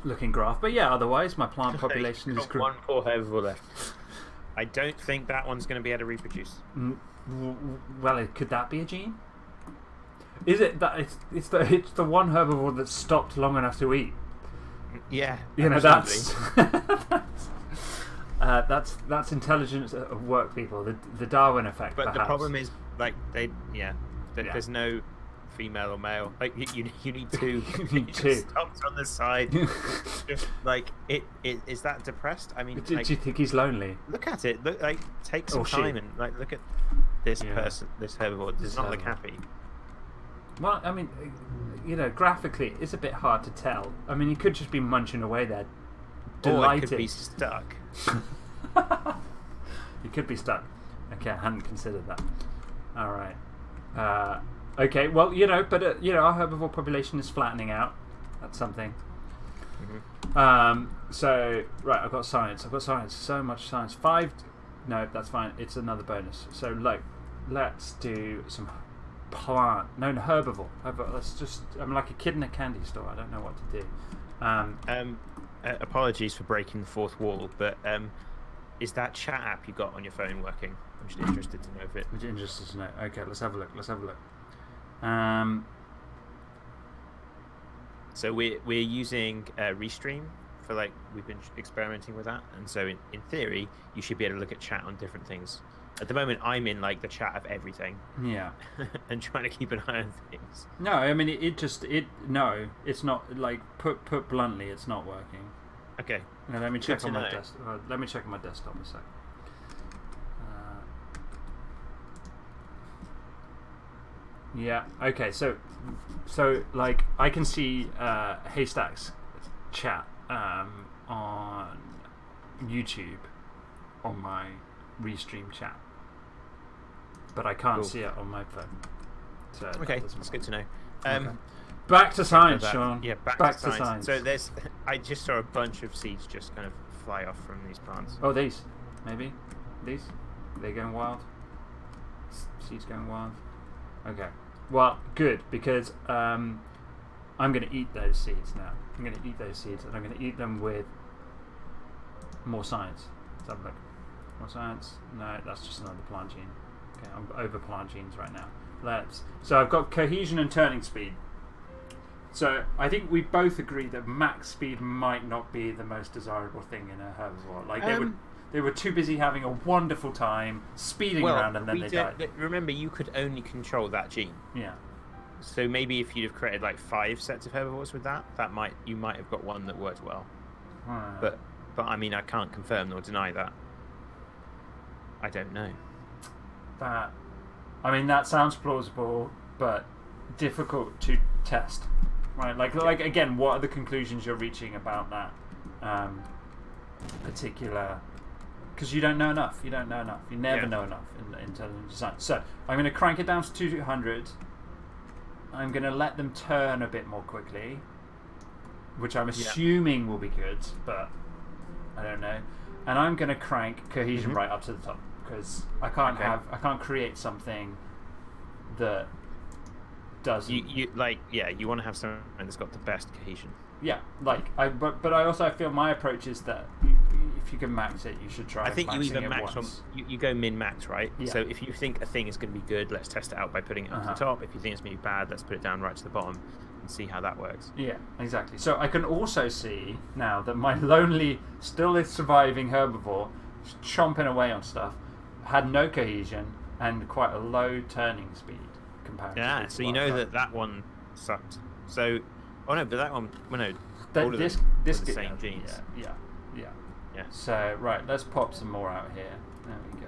Speaker 1: looking graph, but yeah, otherwise my plant (laughs) population is growing.
Speaker 2: one poor herbivore left. I don't think that one's going to be able to reproduce.
Speaker 1: Well, could that be a gene? Is it that it's it's the it's the one herbivore that stopped long enough to eat?
Speaker 2: Yeah,
Speaker 1: You know that's (laughs) that's, uh, that's that's intelligence at work, people. The the Darwin effect.
Speaker 2: But the problem is, like, they, yeah, th-
Speaker 1: Yeah.
Speaker 2: there's no female or male. Like, you, you, you need two. (laughs)
Speaker 1: You need (laughs) two.
Speaker 2: Stopped on the side. (laughs) Just like it, it is that depressed? I mean,
Speaker 1: do,
Speaker 2: like,
Speaker 1: do you think he's lonely?
Speaker 2: look at it. Look, like, take some
Speaker 1: Or she.
Speaker 2: time and like look at this
Speaker 1: Yeah.
Speaker 2: person, this herbivore. Does not look happy.
Speaker 1: Well, I mean, you know, graphically, it's a bit hard to tell. I mean, he could just be munching away there,
Speaker 2: Or it
Speaker 1: delighted.
Speaker 2: could be stuck. (laughs)
Speaker 1: you could be stuck. Okay, I hadn't considered that. All right. Uh, okay, well, you know, but uh, you know, our herbivore population is flattening out. That's something.
Speaker 2: Mhm.
Speaker 1: Um, so right, I've got science. I've got science. So much science. Five. No, that's fine. It's another bonus. So like, let's do some plant. No, no herbivore. herbivore. Let's just. I'm like a kid in a candy store. I don't know what to do. Um,
Speaker 2: Um, uh, apologies for breaking the fourth wall, but um, is that chat app you got on your phone working? I'm just interested to know if it.
Speaker 1: is interested to know. Okay, let's have a look. Let's have a look. Um,
Speaker 2: So we're we're using uh, Restream for like we've been experimenting with that, and so in, in theory you should be able to look at chat on different things. At the moment, I'm in like the chat of everything
Speaker 1: yeah. (laughs)
Speaker 2: and trying to keep an eye on things.
Speaker 1: No, I mean it, it. Just it. No, it's not. Like put put bluntly, it's not working.
Speaker 2: Okay,
Speaker 1: Now, let me check on my
Speaker 2: know.
Speaker 1: desk. Uh, let me check on my desktop a sec. Uh, yeah. Okay. So, so like I can see uh, Haystacks chat um, on YouTube on my restream chat, but I can't
Speaker 2: Cool.
Speaker 1: see it on my phone. So
Speaker 2: okay, that's good to know. Um,
Speaker 1: Okay. Back to science, Sean.
Speaker 2: Yeah, back,
Speaker 1: Back
Speaker 2: to,
Speaker 1: to
Speaker 2: science.
Speaker 1: science.
Speaker 2: So there's, I just saw a bunch of seeds just kind of fly off from these plants.
Speaker 1: Oh, these, maybe these. they're going wild. Seeds going wild. Okay. Well, good because um, I'm going to eat those seeds now. I'm going to eat those seeds, and I'm going to eat them with more science. Let's have a look. More science? No, that's just another plant gene. Okay, I'm over plant genes right now. Let's. So I've got cohesion and turning speed. So I think we both agree that max speed might not be the most desirable thing in a herbivore. Like they were,
Speaker 2: Um,
Speaker 1: they were too busy having a wonderful time speeding around, and then they died.
Speaker 2: but remember, you could only control that gene.
Speaker 1: Yeah.
Speaker 2: So maybe if you'd have created like five sets of herbivores with that, that might you might have got one that worked well.
Speaker 1: Alright.
Speaker 2: But but I mean I can't confirm nor deny that. I don't know.
Speaker 1: That, I mean, that sounds plausible, but difficult to test, right? Like, like again, what are the conclusions you're reaching about that um, particular? Because you don't know enough. You don't know enough. You never
Speaker 2: Yeah.
Speaker 1: know enough in intelligent design. So I'm going to crank it down to 200. I'm going to let them turn a bit more quickly, which I'm assuming will be good, but I don't know. And I'm going to crank cohesion
Speaker 2: Mhm.
Speaker 1: right up to the top because I can't
Speaker 2: Okay.
Speaker 1: have I can't create something that doesn't.
Speaker 2: You, you like, yeah, you want to have something that's got the best cohesion.
Speaker 1: yeah, like I but but I also feel my approach is that you, if you can max it, you should try.
Speaker 2: I think you
Speaker 1: even
Speaker 2: max on you, you go min max, right?
Speaker 1: Yeah.
Speaker 2: So if you think a thing is going to be good, let's test it out by putting it up
Speaker 1: Uh-huh.
Speaker 2: to the top. If you think it's going to be bad, let's put it down right to the bottom and see how that works.
Speaker 1: Yeah, exactly. So I can also see now that my (laughs) lonely, still is surviving herbivore, just chomping away on stuff, had no cohesion and quite a low turning speed comparatively.
Speaker 2: Yeah. So you know that that one sucked. So, oh no, but that one, well no,
Speaker 1: That-
Speaker 2: all of
Speaker 1: this
Speaker 2: them
Speaker 1: this
Speaker 2: the same
Speaker 1: yeah,
Speaker 2: genes.
Speaker 1: Yeah, yeah, yeah.
Speaker 2: Yeah.
Speaker 1: So right, let's pop some more out here. There we go.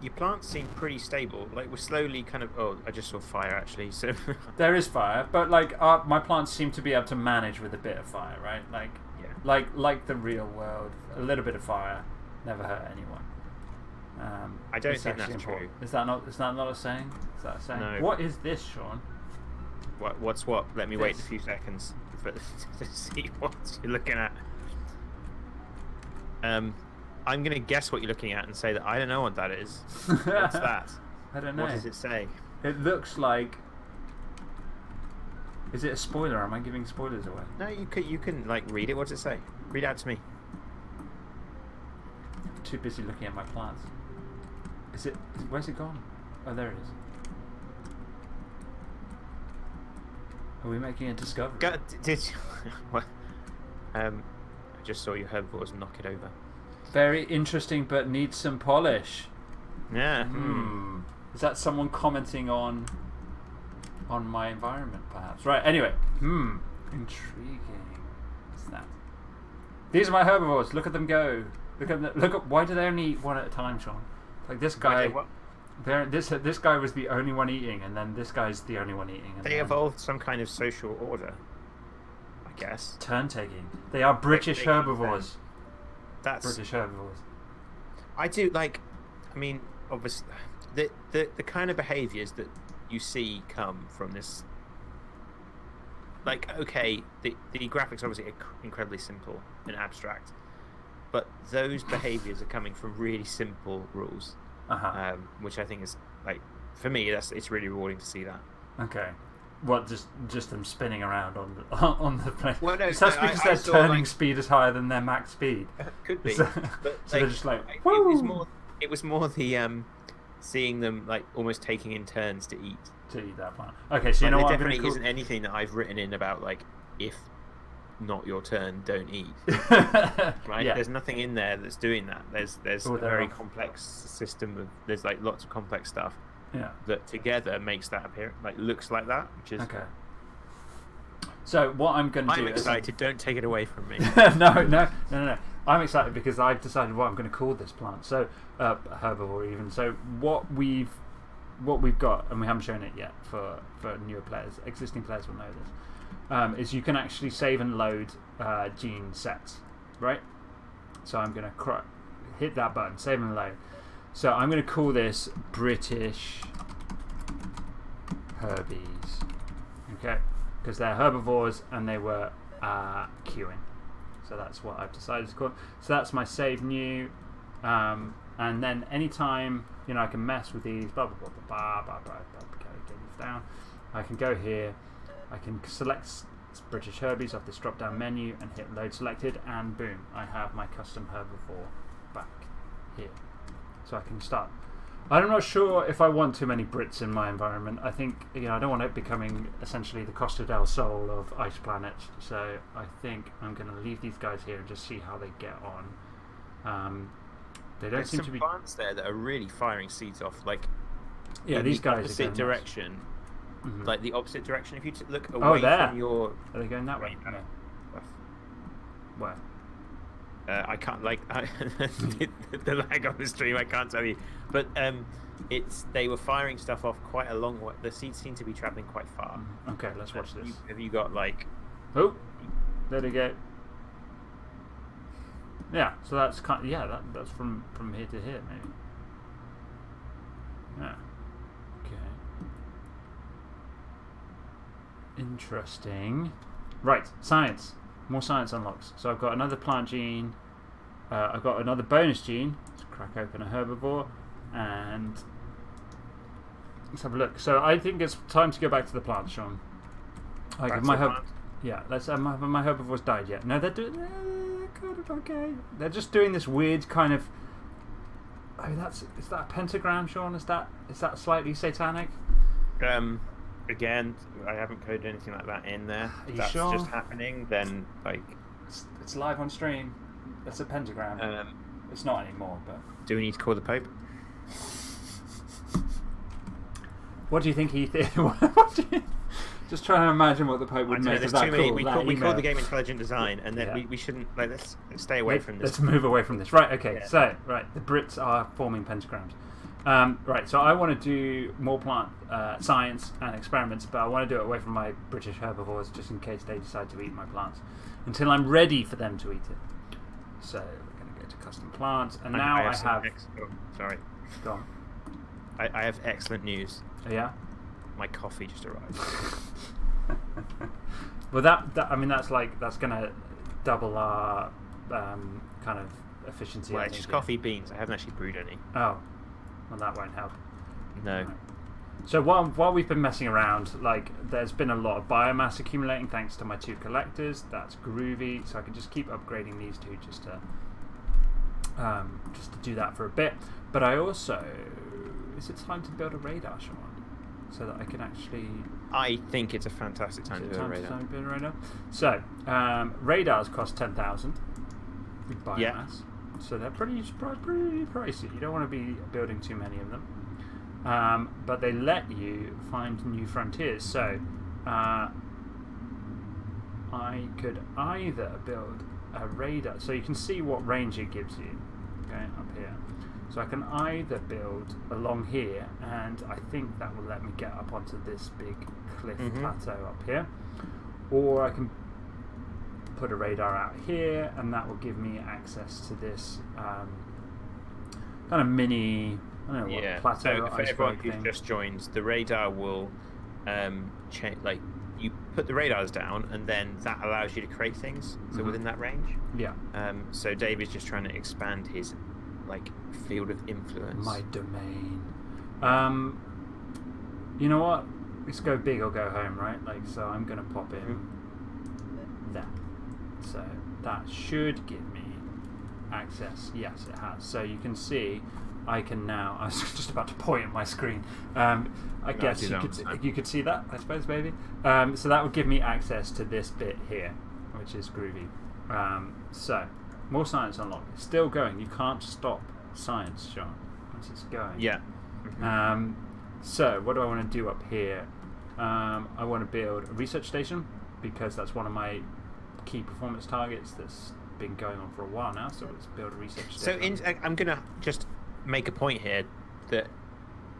Speaker 2: Your plants seem pretty stable. Like we're slowly kind of. Oh, I just saw fire actually. So (laughs)
Speaker 1: There is fire, but like uh, my plants seem to be able to manage with a bit of fire, right? Like. Like like the real world, a little bit of fire never hurt anyone. Um,
Speaker 2: I don't think that's
Speaker 1: important.
Speaker 2: true.
Speaker 1: Is that not? Is that not a saying? Is that a saying?
Speaker 2: No.
Speaker 1: What is this, Sean?
Speaker 2: What, what's what? Let me wait a few seconds for, (laughs) to see what you're looking at. Um, I'm gonna guess what you're looking at and say that I don't know what that is. What's (laughs) that?
Speaker 1: I don't know.
Speaker 2: What does it say?
Speaker 1: It looks like. Is it a spoiler? Am I giving spoilers away?
Speaker 2: No, you can you can like read it. What does it say? Read out to me.
Speaker 1: I'm too busy looking at my plants. Is it? Where's it gone? Oh, there it is. Are we making a discovery?
Speaker 2: Go, did you, (laughs) what? Um, I just saw your herbivores knock it over.
Speaker 1: Very interesting, but needs some polish.
Speaker 2: Yeah. hmm.
Speaker 1: Hmm. Is that someone commenting on on my environment, perhaps? Right. Anyway. Hmm. Intriguing. What's that? These are my herbivores. Look at them go. Look at them, look at. Why do they only eat one at a time, Sean? Like this guy. They're, this this guy was the only one eating, and then this guy's the only one eating. And
Speaker 2: They evolved some kind of social order. I guess.
Speaker 1: Turn taking. They are British
Speaker 2: they them.
Speaker 1: herbivores.
Speaker 2: That's
Speaker 1: British herbivores.
Speaker 2: I do like. I mean, obviously, the the the kind of behaviours that you see come from this. Like, okay, the the graphics are obviously incredibly simple and abstract, but those behaviours are coming from really simple rules,
Speaker 1: Uh huh.
Speaker 2: um, which I think is like, for me, that's it's really rewarding to see that.
Speaker 1: Okay. What just just them spinning around on the (laughs) on the plane?
Speaker 2: Well, no,
Speaker 1: Is that
Speaker 2: I-
Speaker 1: because
Speaker 2: I
Speaker 1: their
Speaker 2: saw,
Speaker 1: turning
Speaker 2: like-
Speaker 1: speed is higher than their max speed?
Speaker 2: Could be,
Speaker 1: Is that-
Speaker 2: but (laughs)
Speaker 1: so they're just like,
Speaker 2: it was more. It was more the um, seeing them like almost taking in turns to eat.
Speaker 1: to eat that plant. Okay, so you
Speaker 2: Like,
Speaker 1: know
Speaker 2: there
Speaker 1: what?
Speaker 2: Definitely
Speaker 1: gonna
Speaker 2: isn't anything that I've written in about like if not your turn, don't eat. (laughs) Right?
Speaker 1: Yeah.
Speaker 2: There's nothing in there that's doing that. There's there's
Speaker 1: Oh,
Speaker 2: a very
Speaker 1: are.
Speaker 2: complex system of there's like lots of complex stuff
Speaker 1: yeah.
Speaker 2: that together makes that appear like looks like that, which is
Speaker 1: Okay. So what I'm going to do
Speaker 2: I'm
Speaker 1: is
Speaker 2: excited. Don't take it away from me. (laughs)
Speaker 1: no, no, no, no, no. I'm excited because I've decided what I'm going to call this plant. So, uh, herbivore even. So, what we've what we've got, and we haven't shown it yet for for newer players. Existing players will know this. Um, is you can actually save and load uh, gene sets, right? So I'm going to hit that button, save and load. So I'm going to call this British Herbies, okay? Because they're herbivores and they were uh, queuing. So that's what I've decided to call. So that's my save new, um, and then anytime you know I can mess with these, blah blah blah blah blah blah blah. blah okay, get these down. I can go here. I can select British Herbies off this drop down menu and hit load selected, and boom, I have my custom herbivore back here. So I can start. I'm not sure if I want too many Brits in my environment. I think you know I don't want it becoming essentially the Costa del Sol of ice planets. So I think I'm going to leave these guys here and just see how they get on. Um, they don't
Speaker 2: There's
Speaker 1: seem
Speaker 2: some
Speaker 1: to be.
Speaker 2: plants there that are really firing seeds off, like
Speaker 1: Yeah, these
Speaker 2: the
Speaker 1: guys are
Speaker 2: opposite direction,
Speaker 1: Mhm.
Speaker 2: like the opposite direction. If you t- look
Speaker 1: Oh,
Speaker 2: away
Speaker 1: there.
Speaker 2: from your
Speaker 1: Are they going that way? No. Where?
Speaker 2: Uh, I can't like I, (laughs) the lag on the stream. I can't tell you, but um, it's they were firing stuff off quite a long way. The seeds seem to be traveling quite far.
Speaker 1: Okay, let's watch this.
Speaker 2: have you got like?
Speaker 1: Oh, there they go. Yeah, so that's kind. Of, yeah, that, that's from from here to here, maybe. Yeah. Okay. Interesting. Right, science. More science unlocks. So I've got another plant gene. Uh, I've got another bonus gene. Let's crack open a herbivore, and let's have a look. So I think it's time to go back to the plants, Sean. Like
Speaker 2: Back
Speaker 1: if
Speaker 2: to
Speaker 1: my herb-
Speaker 2: plants?
Speaker 1: yeah, let's. Have my herbivores died yet? No, they're doing. They're kind of okay. They're just doing this weird kind of. Oh, that's is that a pentagram, Sean? Is that is that slightly satanic?
Speaker 2: Um, again, I haven't coded anything like that in there. (sighs)
Speaker 1: Are you
Speaker 2: that's
Speaker 1: sure?
Speaker 2: just happening, then like,
Speaker 1: It's, it's live on stream. It's a pentagram.
Speaker 2: um,
Speaker 1: it's not anymore, but.
Speaker 2: do we need to call the Pope? (laughs)
Speaker 1: What do you think he (laughs) did? you, just trying to imagine what the Pope would make of that
Speaker 2: too many.
Speaker 1: call,
Speaker 2: We,
Speaker 1: that
Speaker 2: call, we call the game intelligent design, and then
Speaker 1: Yeah.
Speaker 2: we, we shouldn't like let's stay away
Speaker 1: Wait,
Speaker 2: from this.
Speaker 1: Let's move away from this. Right, okay.
Speaker 2: Yeah.
Speaker 1: So, right, the Brits are forming pentagrams. Um, right, so I want to do more plant uh, science and experiments, but I want to do it away from my British herbivores just in case they decide to eat my plants until I'm ready for them to eat it. So, we're going to go to custom plants, and now I have.
Speaker 2: ex- oh, sorry,
Speaker 1: Go on.
Speaker 2: I, I have excellent news.
Speaker 1: Oh, yeah?
Speaker 2: My coffee just arrived. (laughs)
Speaker 1: well, that, that I mean, that's like that's going to double our um, kind of efficiency.
Speaker 2: well, it's just coffee beans. I haven't actually brewed any.
Speaker 1: Oh, well, that won't help.
Speaker 2: No.
Speaker 1: Right. So while while we've been messing around, like there's been a lot of biomass accumulating thanks to my two collectors. That's groovy. So I can just keep upgrading these two just to um, just to do that for a bit. But I also is it time to build a radar, Sean? So that I can actually
Speaker 2: I think it's a fantastic time to build a
Speaker 1: time,
Speaker 2: radar.
Speaker 1: time to build a radar? So um, radars cost ten thousand biomass.
Speaker 2: Yeah.
Speaker 1: So they're pretty pretty pricey. You don't want to be building too many of them. Um, but they let you find new frontiers. So uh, I could either build a radar, so you can see what range it gives you. Okay, up here. So I can either build along here, and I think that will let me get up onto this big cliff
Speaker 2: Mhm.
Speaker 1: plateau up here, or I can put a radar out here, and that will give me access to this um, kind of mini. I don't know what
Speaker 2: yeah.
Speaker 1: plateau
Speaker 2: so for everyone
Speaker 1: iceberg
Speaker 2: who's
Speaker 1: thing.
Speaker 2: just joined, the radar will um, change. Like you put the radars down, and then that allows you to create things. So
Speaker 1: Mhm.
Speaker 2: within that range.
Speaker 1: Yeah,
Speaker 2: Um, so Dave is just trying to expand his like field of influence.
Speaker 1: my domain. Um, you know what? Let's go big or go home, right? Like, so I'm gonna pop in
Speaker 2: Mm-hmm.
Speaker 1: that. So that should give me access. Yes, it has. So you can see, I can now. (laughs) I was just about to point at my screen. Um, I
Speaker 2: No,
Speaker 1: guess
Speaker 2: see
Speaker 1: you could
Speaker 2: on time.
Speaker 1: you could see that. I suppose maybe. Um, so that would give me access to this bit here, which is groovy. Um, so more science unlocked. Still going. You can't stop science, Sean. Once it's going.
Speaker 2: Yeah. Mhm.
Speaker 1: Um, so, what do I want to do up here? Um, I want to build a research station because that's one of my key performance targets that's been going on for a while now. So, let's build a research
Speaker 2: So in, I'm gonna just make a point here that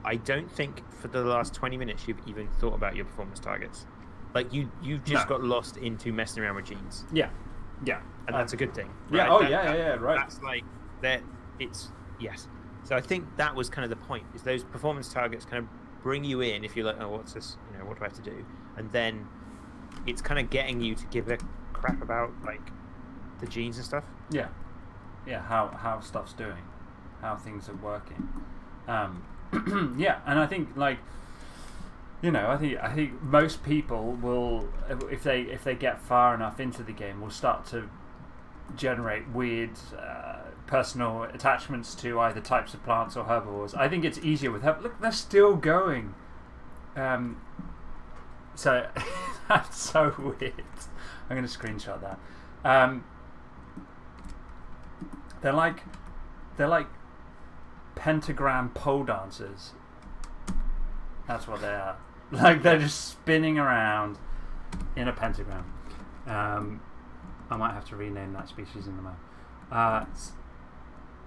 Speaker 2: I don't think for the last 20 minutes you've even thought about your performance targets. Like you, you've just
Speaker 1: No.
Speaker 2: got lost into messing around with genes,
Speaker 1: yeah, yeah,
Speaker 2: and that's a good thing.
Speaker 1: yeah, oh,
Speaker 2: That-
Speaker 1: yeah,
Speaker 2: that-
Speaker 1: yeah, yeah, right.
Speaker 2: That's like that. It's yes. So I think that was kind of the point. Is those performance targets kind of bring you in if you're like, oh, what's this? You know, what do I have to do? And then it's kind of getting you to give a crap about like the genes and stuff.
Speaker 1: yeah, yeah. How how stuff's doing, how things are working. Um, (clears throat) yeah, and I think like you know, I think I think most people will, if they if they get far enough into the game, will start to generate weird uh, personal attachments to either types of plants or herbivores. I think it's easier with herb. Look, they're still going. Um, so (laughs) that's so (laughs) weird. I'm going to screenshot that. Um, they're like they're like pentagram pole dancers. That's what they are. (laughs) Like they're just spinning around in a pentagram. Um, I might have to rename that species in the map. Uh,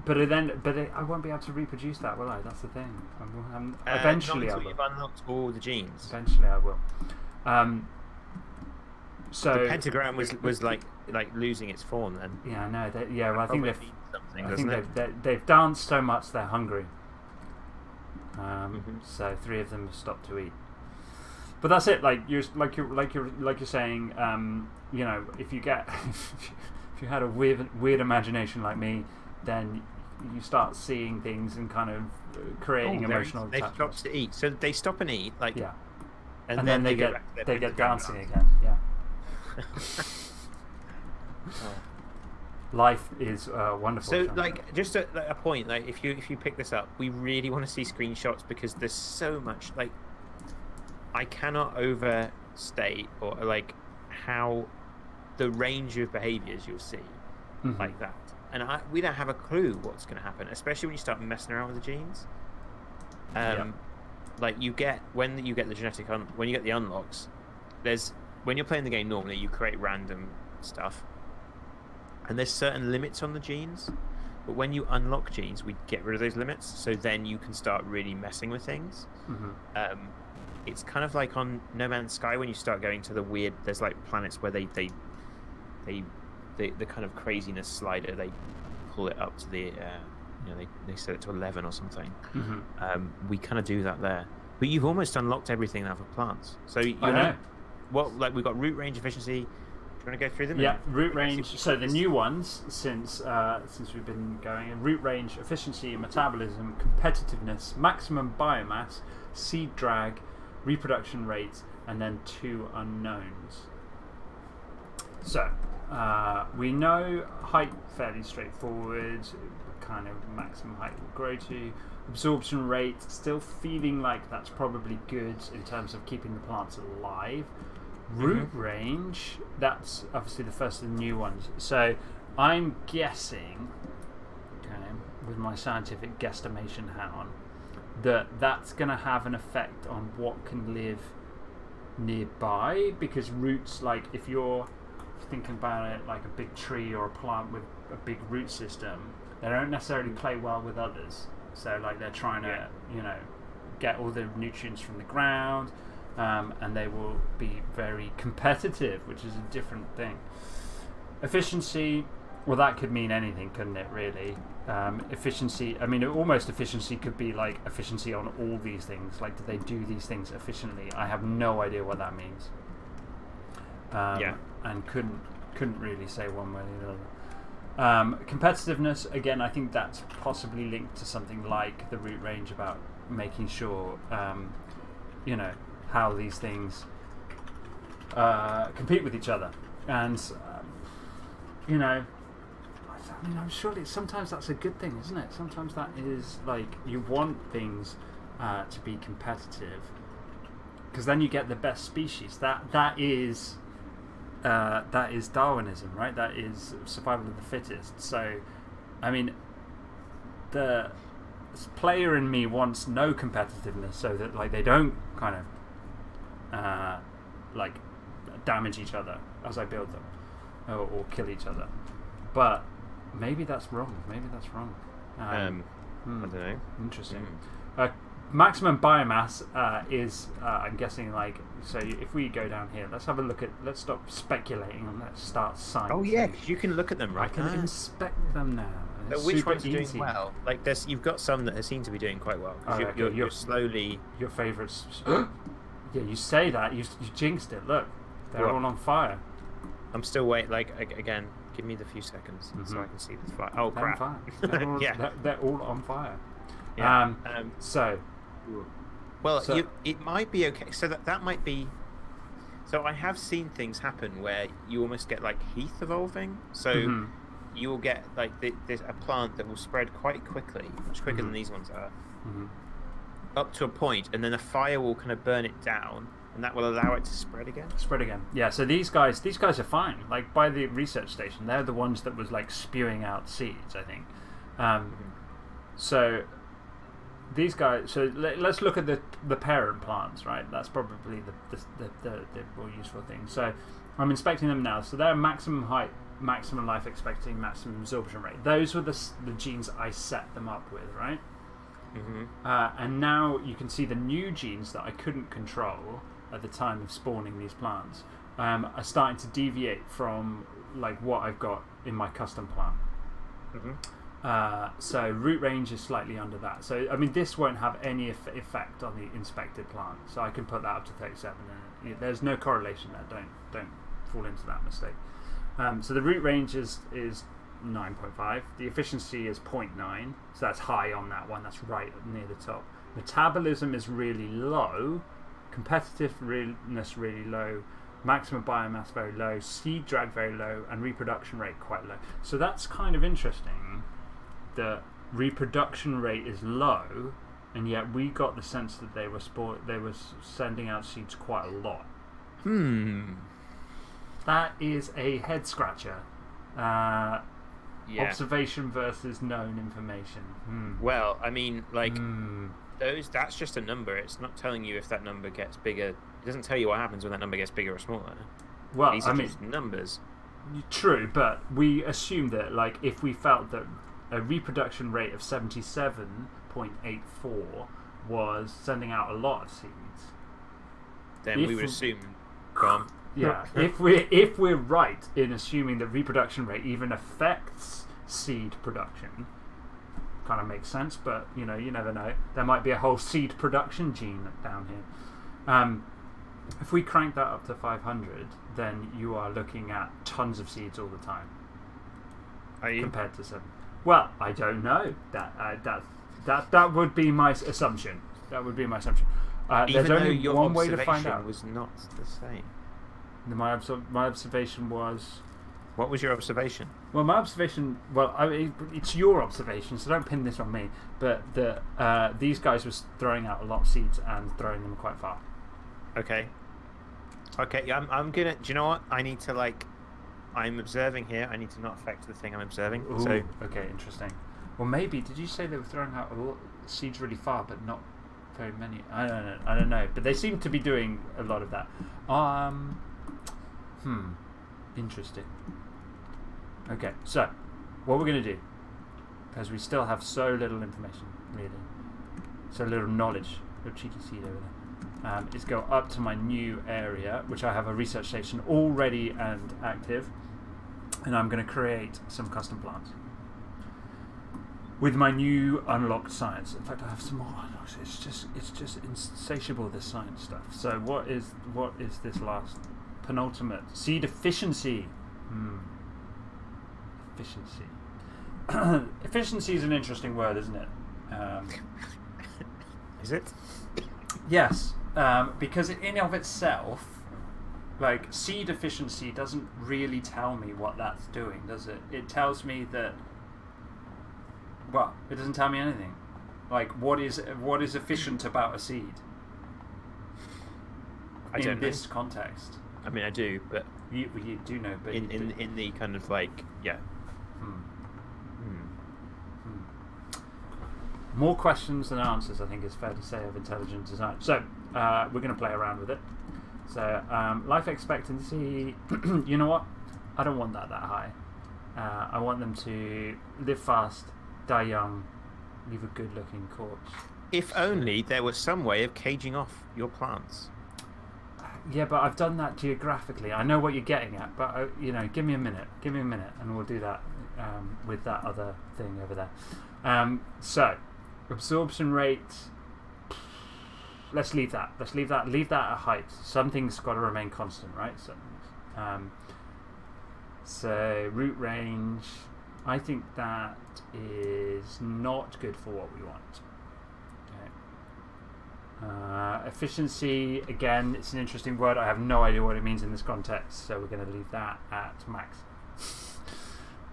Speaker 1: but then, but it, I won't be able to reproduce that, will I? That's the thing. I'm, I'm,
Speaker 2: Uh,
Speaker 1: eventually, I will.
Speaker 2: You've unlocked all the genes.
Speaker 1: Eventually, I will. Um, so
Speaker 2: The pentagram was was like like losing its form then.
Speaker 1: yeah, I know. They, yeah, well, I think they've I think they've, they, they've danced so much they're hungry. Um,
Speaker 2: Mhm.
Speaker 1: So three of them have stopped to eat. But that's it. Like you're like you're like you're like you're saying. Um, you know, if you get (laughs) if you had a weird weird imagination like me, then you start seeing things and kind of creating
Speaker 2: Oh,
Speaker 1: emotional
Speaker 2: They stop to eat, so they stop and eat, like,
Speaker 1: Yeah,
Speaker 2: and,
Speaker 1: and, then, they,
Speaker 2: go
Speaker 1: get
Speaker 2: back
Speaker 1: they get dancing again. Yeah. (laughs) life is uh, wonderful.
Speaker 2: So,
Speaker 1: Sean.
Speaker 2: like, just a, like, a point, like, if you if you pick this up, we really want to see screenshots because there's so much. Like, I cannot overstate or like how the range of behaviors you'll see
Speaker 1: Mhm.
Speaker 2: like that, and I, we don't have a clue what's going to happen, especially when you start messing around with the genes. Um,
Speaker 1: Yeah.
Speaker 2: like you get when you get the genetic un- when you get the unlocks, there's when you're playing the game normally you create random stuff, and there's certain limits on the genes. But when you unlock genes, we get rid of those limits, so then you can start really messing with things.
Speaker 1: Mhm.
Speaker 2: Um, it's kind of like on No Man's Sky when you start going to the weird. There's like planets where they they they, they the kind of craziness slider. They pull it up to the uh, you know they they set it to eleven or something.
Speaker 1: Mhm.
Speaker 2: Um, we kind of do that there. But you've almost unlocked everything now for plants. So you
Speaker 1: I know.
Speaker 2: What like we've got root range efficiency. Do you want to go through them?
Speaker 1: Yeah, root
Speaker 2: we can see
Speaker 1: range. So the new ones since uh, since we've been going: root range, efficiency, metabolism, competitiveness, maximum biomass, seed drag, reproduction rates, and then two unknowns. So uh, we know height fairly straightforward. Kind of maximum height will grow to. Absorption rate still feeling like that's probably good in terms of keeping the plants alive. Mm-hmm. Root range, that's obviously the first of the new ones. So I'm guessing, okay, with my scientific guesstimation hat on, that that's going to have an effect on what can live nearby because roots, like if you're thinking about it like a big tree or a plant with a big root system, they don't necessarily play well with others. So like they're trying
Speaker 2: Yeah.
Speaker 1: to, you know, get all the nutrients from the ground, um, and they will be very competitive, which is a different thing. Efficiency, well, that could mean anything, couldn't it? Really, um, efficiency. I mean, almost efficiency could be like efficiency on all these things. Like, do they do these things efficiently? I have no idea what that means. Um,
Speaker 2: Yeah.
Speaker 1: and couldn't couldn't really say one way or the other. Um, competitiveness, again, I think that's possibly linked to something like the root range about making sure, um, you know, how these things uh, compete with each other. And, um, you know, I mean, I'm surely sometimes that's a good thing, isn't it? Sometimes that is like you want things uh, to be competitive because then you get the best species. That that is uh, that is Darwinism, right? That is survival of the fittest. So, I mean, the player in me wants no competitiveness, so that like they don't kind of uh, like damage each other as I build them, or, or kill each other. But maybe that's wrong. Maybe that's wrong.
Speaker 2: Um,
Speaker 1: hmm,
Speaker 2: I don't know.
Speaker 1: Interesting.
Speaker 2: Mm.
Speaker 1: Uh, maximum biomass uh, is, uh, I'm guessing, like so. If we go down here, let's have a look at. Let's stop speculating and let's start science.
Speaker 2: Oh yeah, you can look at them,
Speaker 1: I
Speaker 2: right?
Speaker 1: can
Speaker 2: Ah.
Speaker 1: inspect them now. it's
Speaker 2: which ones are doing well? Like there's, you've got some that seem to be doing quite well.
Speaker 1: Oh,
Speaker 2: you're,
Speaker 1: okay,
Speaker 2: you're,
Speaker 1: you're-
Speaker 2: you're slowly.
Speaker 1: Your favourites? (gasps) (gasps) (gasps) yeah, you say that you you jinxed it. Look, they're
Speaker 2: What?
Speaker 1: all on fire.
Speaker 2: I'm still wait. Like again, give me the few seconds so
Speaker 1: Mhm.
Speaker 2: I can see the fire. Oh
Speaker 1: They're on
Speaker 2: crap!
Speaker 1: fire. (laughs) They're all,
Speaker 2: yeah.
Speaker 1: they're, they're all on fire.
Speaker 2: yeah.
Speaker 1: Um,
Speaker 2: Um,
Speaker 1: So,
Speaker 2: well,
Speaker 1: so-
Speaker 2: you, it might be okay. So that that might be. So I have seen things happen where you almost get like heath evolving. So
Speaker 1: mhm,
Speaker 2: you will get like th- there's a plant that will spread quite quickly, much quicker
Speaker 1: Mhm.
Speaker 2: than these ones are,
Speaker 1: mhm.
Speaker 2: Up to a point, and then a fire will kind of burn it down, and that will allow it to spread again.
Speaker 1: spread again. Yeah. So these guys, these guys are fine. Like by the research station, they're the ones that was like spewing out seeds. I think. Um, So these guys. So let, us look at the the parent plants, right? That's probably the the, the, the the more useful thing. So I'm inspecting them now. So their maximum height maximum life expectancy, maximum absorption rate. Those were the, the genes I set them up with, right?
Speaker 2: Mm-hmm.
Speaker 1: Uh, and now you can see the new genes that I couldn't control at the time of spawning these plants um, are starting to deviate from like what I've got in my custom plant.
Speaker 2: Mm-hmm.
Speaker 1: Uh, so root range is slightly under that. So I mean, this won't have any eff- effect on the inspected plant. So I can put that up to 37. And it- there's no correlation there. Don't don't fall into that mistake. Um, so the root range is is 9.5. The efficiency is 0.9. So that's high on that one. That's right near the top. Metabolism is really low. Competitiveness really low. Maximum biomass very low. Seed drag very low. And reproduction rate quite low. So that's kind of interesting that reproduction rate is low, and yet we got the sense that they were sport they were sending out seeds quite a lot.
Speaker 2: Hmm.
Speaker 1: That is a head scratcher. Uh,
Speaker 2: Yeah.
Speaker 1: Observation versus known information. Hmm.
Speaker 2: Well, I mean, like
Speaker 1: Hmm.
Speaker 2: those. That's just a number. It's not telling you if that number gets bigger. It doesn't tell you what happens when that number gets bigger or smaller.
Speaker 1: Well,
Speaker 2: These
Speaker 1: I
Speaker 2: are
Speaker 1: mean,
Speaker 2: numbers.
Speaker 1: True, but we assume that, like, if we felt that a reproduction rate of 77.84 was sending out a lot of seeds,
Speaker 2: Then
Speaker 1: If
Speaker 2: we would assume. On.
Speaker 1: Yeah, if we're, if we're right in assuming that reproduction rate even affects seed production, kind of makes sense, but, you know, you never know. There might be a whole seed production gene down here. Um, if we crank that up to 500, then you are looking at tons of seeds all the time.
Speaker 2: Are you?
Speaker 1: compared to seven. Well, I don't know. That uh, that that that would be my assumption. That would be my assumption. Uh, there's only
Speaker 2: your
Speaker 1: one way to find out.
Speaker 2: was not the same.
Speaker 1: My my observation was
Speaker 2: What was your observation?
Speaker 1: well, my observation. Well, I, it, it's your observation, so don't pin this on me. But the uh, these guys were throwing out a lot of seeds and throwing them quite far.
Speaker 2: Okay. Okay, yeah, I'm, I'm gonna. Do you know what? I need to like. I'm observing here. I need to not affect the thing I'm observing.
Speaker 1: Ooh,
Speaker 2: So
Speaker 1: okay, interesting. Well, maybe did you say they were throwing out a lot, seeds really far, but not very many? I don't know. I don't know, but they seem to be doing a lot of that. Um, hmm, interesting. Okay, so what we're gonna do, because we still have so little information, really, so little knowledge of cheeky seed over there, um, is go up to my new area, which I have a research station already and active and I'm going to create some custom plants with my new unlocked science. In fact, I have some more unlocks. It's just it's just insatiable this science stuff. So what is what is this last penultimate seed efficiency? Hmm. Efficiency. (clears throat) efficiency is an interesting word, isn't it? Um, (laughs)
Speaker 2: is it?
Speaker 1: Yes, um, because in of itself, like seed efficiency doesn't really tell me what that's doing, does it? It tells me that. Well, it doesn't tell me anything. Like, what is what is efficient about a seed
Speaker 2: I
Speaker 1: in
Speaker 2: don't know.
Speaker 1: this context?
Speaker 2: I mean, I do, but
Speaker 1: You, you do know, but
Speaker 2: in in in the kind of like yeah.
Speaker 1: Hmm.
Speaker 2: Hmm.
Speaker 1: Hmm. More questions than answers, I think is fair to say, of intelligent design. So, uh, we're going to play around with it. So, um, life expectancy, (clears throat) you know what? I don't want that that high. Uh, I want them to live fast, die young, leave a good looking corpse.
Speaker 2: If only there was some way of caging off your plants.
Speaker 1: Yeah, but I've done that geographically. I know what you're getting at, but uh, you know, give me a minute. Give me a minute, and we'll do that um, with that other thing over there. Um, so, absorption rate. Let's leave that. Let's leave that. Leave that at height. Something's got to remain constant, right? So, um, so root range. I think that is not good for what we want. Uh, efficiency, again, it's an interesting word. I have no idea what it means in this context, so we're going to leave that at max.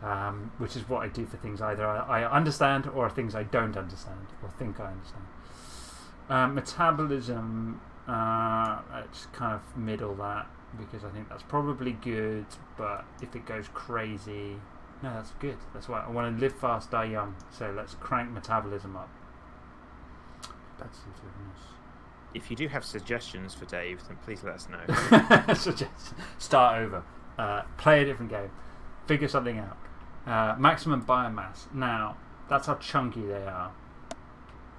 Speaker 1: Um, which is what I do for things either I, I understand or things I don't understand or think I understand. Um, metabolism, uh, it's kind of middle that because I think that's probably good, but if it goes crazy, no, that's good. That's why I want to live fast, die young. So let's crank metabolism up. That's
Speaker 2: If you do have suggestions for Dave, then please let us know. (laughs)
Speaker 1: Suggest start over. Uh, play a different game. figure something out. Uh, maximum biomass. Now, that's how chunky they are.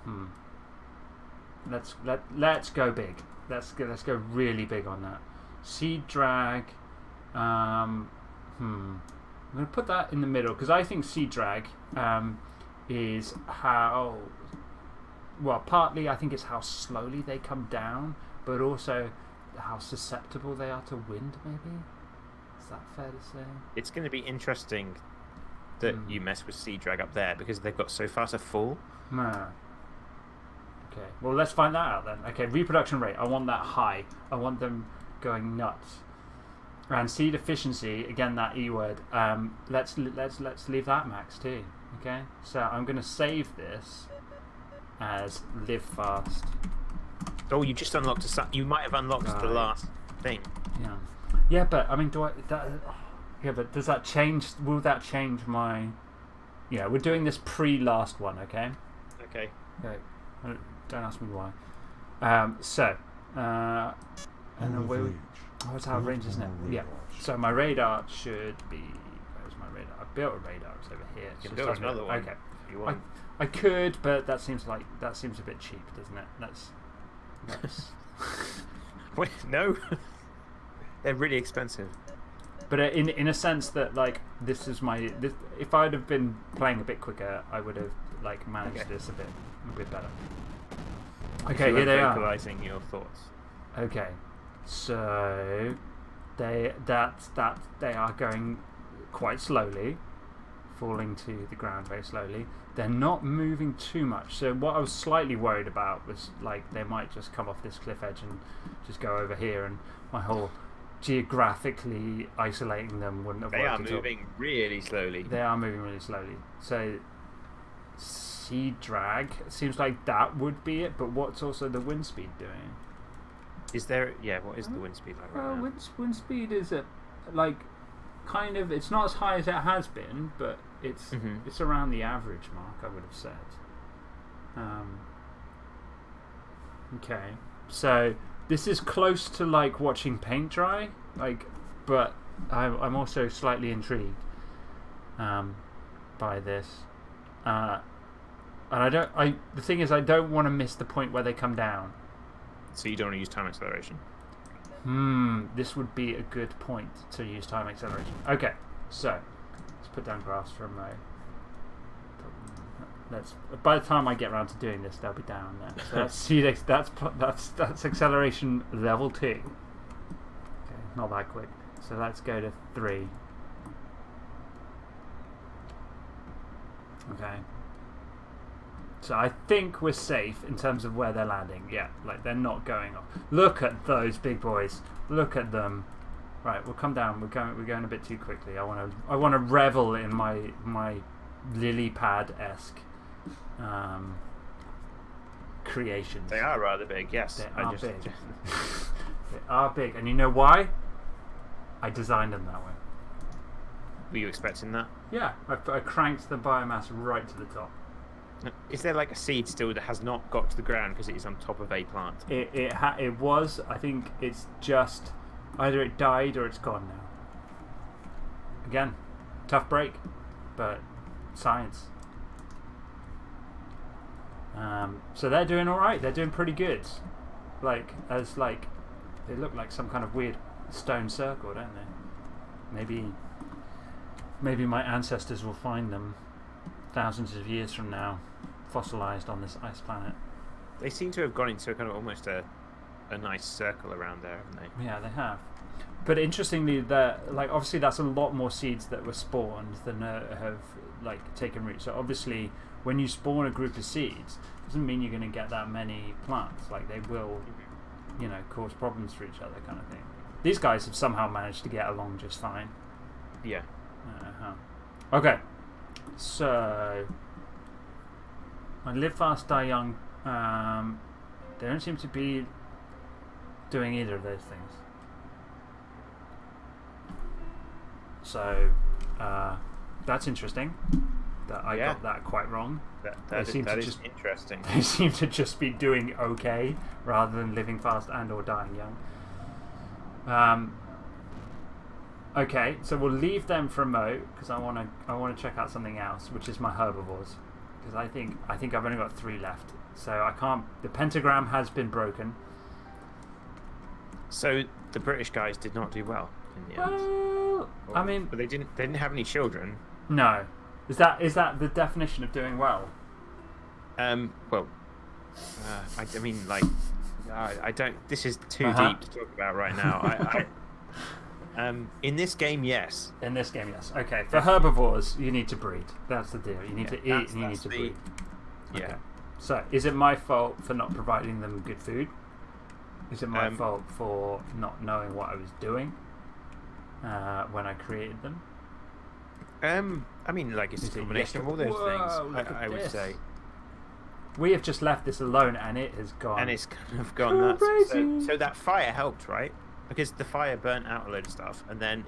Speaker 1: Hmm. Let's let let's go big. Let's go, let's go really big on that. Seed drag. Um, hmm. I'm going to put that in the middle because I think seed drag um, is how. Well, partly I think it's how slowly they come down, but also how susceptible they are to wind. Maybe is that fair to say?
Speaker 2: It's going to be interesting that
Speaker 1: Hmm.
Speaker 2: you mess with Seed Drag up there because they've got so far to fall.
Speaker 1: Nah. Okay. Well, let's find that out then. Okay, reproduction rate. I want that high. I want them going nuts. And seed efficiency. Again, that e word. Um, let's let's let's leave that max too. Okay. So I'm going to save this as live fast.
Speaker 2: Oh, you just unlocked a. You might have unlocked the last thing.
Speaker 1: Yeah. Yeah, but I mean, do I? That, yeah, but does that change? Will that change my? Yeah, we're doing this pre last one. Okay.
Speaker 2: Okay.
Speaker 1: Okay. Uh, Don't ask me why. Um, so, uh, and then where, oh, it's out of range, isn't it? Yeah. So my radar should be. Where's my radar? I built a radar. It's over here. It's
Speaker 2: You can
Speaker 1: just
Speaker 2: build another one.
Speaker 1: Okay.
Speaker 2: If you want.
Speaker 1: I could, but that seems like that seems a bit cheap, doesn't it? That's. that's (laughs)
Speaker 2: Wait, no. (laughs) They're really expensive.
Speaker 1: but uh, in in a sense that like this is my this, if I'd have been playing a bit quicker, I would have like managed
Speaker 2: Okay.
Speaker 1: this a bit a bit better. Okay, here they are.
Speaker 2: your thoughts.
Speaker 1: Okay, so they that that they are going quite slowly, falling to the ground very slowly. They're not moving too much. So what I was slightly worried about was like they might just come off this cliff edge and just go over here, and my whole geographically isolating them wouldn't have
Speaker 2: They
Speaker 1: worked
Speaker 2: are
Speaker 1: at all.
Speaker 2: moving really slowly.
Speaker 1: They are moving really slowly. So seed drag seems like that would be it. But what's also the wind speed doing?
Speaker 2: Is there? Yeah. What is the wind speed like right
Speaker 1: Well,
Speaker 2: now?
Speaker 1: wind, wind speed is at like kind of it's not as high as it has been, but it's
Speaker 2: Mhm.
Speaker 1: it's around the average mark. I would have said. Um, okay, so this is close to like watching paint dry, like, but I'm I'm also slightly intrigued um, by this. Uh, and I don't. I the thing is, I don't want to miss the point where they come down.
Speaker 2: So you don't want to use time acceleration.
Speaker 1: Hmm, this would be a good point to use time acceleration. Okay, so let's put down graphs from my. Let's. By the time I get around to doing this, they'll be down there. So (laughs) that's see, that's that's that's that's acceleration level two. Okay, not that quick. So let's go to three. Okay. So I think we're safe in terms of where they're landing. Yeah, like they're not going off. Look at those big boys. Look at them. Right, we'll come down. We're going. We're going a bit too quickly. I want to. I want to revel in my my lily pad esque um, creations.
Speaker 2: They are rather big. Yes.
Speaker 1: They
Speaker 2: I
Speaker 1: are
Speaker 2: just,
Speaker 1: big. (laughs) They are big, and you know why? I designed them that way.
Speaker 2: Were you expecting that?
Speaker 1: Yeah, I, I cranked the biomass right to the top.
Speaker 2: Is there like a seed still that has not got to the ground because it is on top of a plant?
Speaker 1: It it ha- it was. I think it's just either it died or it's gone now. Again, tough break, but science. Um, so they're doing all right. They're doing pretty good. Like as like they look like some kind of weird stone circle, don't they? Maybe maybe my ancestors will find them thousands of years from now, fossilized on this ice planet.
Speaker 2: They seem to have gone into a kind of almost a, a nice circle around there, haven't they?
Speaker 1: Yeah, they have. But interestingly, that like obviously that's a lot more seeds that were spawned than uh, have like taken root. So obviously, when you spawn a group of seeds, doesn't mean you're going to get that many plants. Like they will, you know, cause problems for each other, kind of thing. These guys have somehow managed to get along just fine.
Speaker 2: Yeah.
Speaker 1: Uh-huh. Okay, so I live fast, die young. Um, they don't seem to be doing either of those things. So uh, that's interesting. That I
Speaker 2: Yeah.
Speaker 1: got that quite wrong.
Speaker 2: That,
Speaker 1: They
Speaker 2: that, is,
Speaker 1: seem to just-
Speaker 2: interesting. (laughs)
Speaker 1: They seem to just be doing okay rather than living fast and or dying young. Um, Okay, so we'll leave them for a mo because I want to I want to check out something else, which is my herbivores. Because I think I think I've only got three left, so I can't. The pentagram has been broken.
Speaker 2: So the British guys did not do well in the end.
Speaker 1: Well, I mean,
Speaker 2: but they didn't. They didn't have any children.
Speaker 1: no. Is that is that the definition of doing well?
Speaker 2: Um. Well, uh, I, I mean, like, I, I don't. This is too
Speaker 1: Uh-huh.
Speaker 2: deep to talk about right now. I, I, (laughs) um. In this game, yes.
Speaker 1: In this game, yes. Okay, for herbivores, you need to breed. That's the deal. You need
Speaker 2: Yeah,
Speaker 1: to eat and you need to
Speaker 2: the-
Speaker 1: breed.
Speaker 2: Yeah.
Speaker 1: Okay. So, is it my fault for not providing them good food? Is it my
Speaker 2: Um,
Speaker 1: fault for not knowing what I was doing uh, when I created them?
Speaker 2: Um. I mean, like, it's
Speaker 1: Is
Speaker 2: a
Speaker 1: it
Speaker 2: combination
Speaker 1: yes
Speaker 2: of all those
Speaker 1: Whoa,
Speaker 2: things. I, I would say,
Speaker 1: We have just left this alone and it has gone.
Speaker 2: and it's kind of gone nuts. So, so that fire helped, right? Because the fire burnt out a load of stuff, and then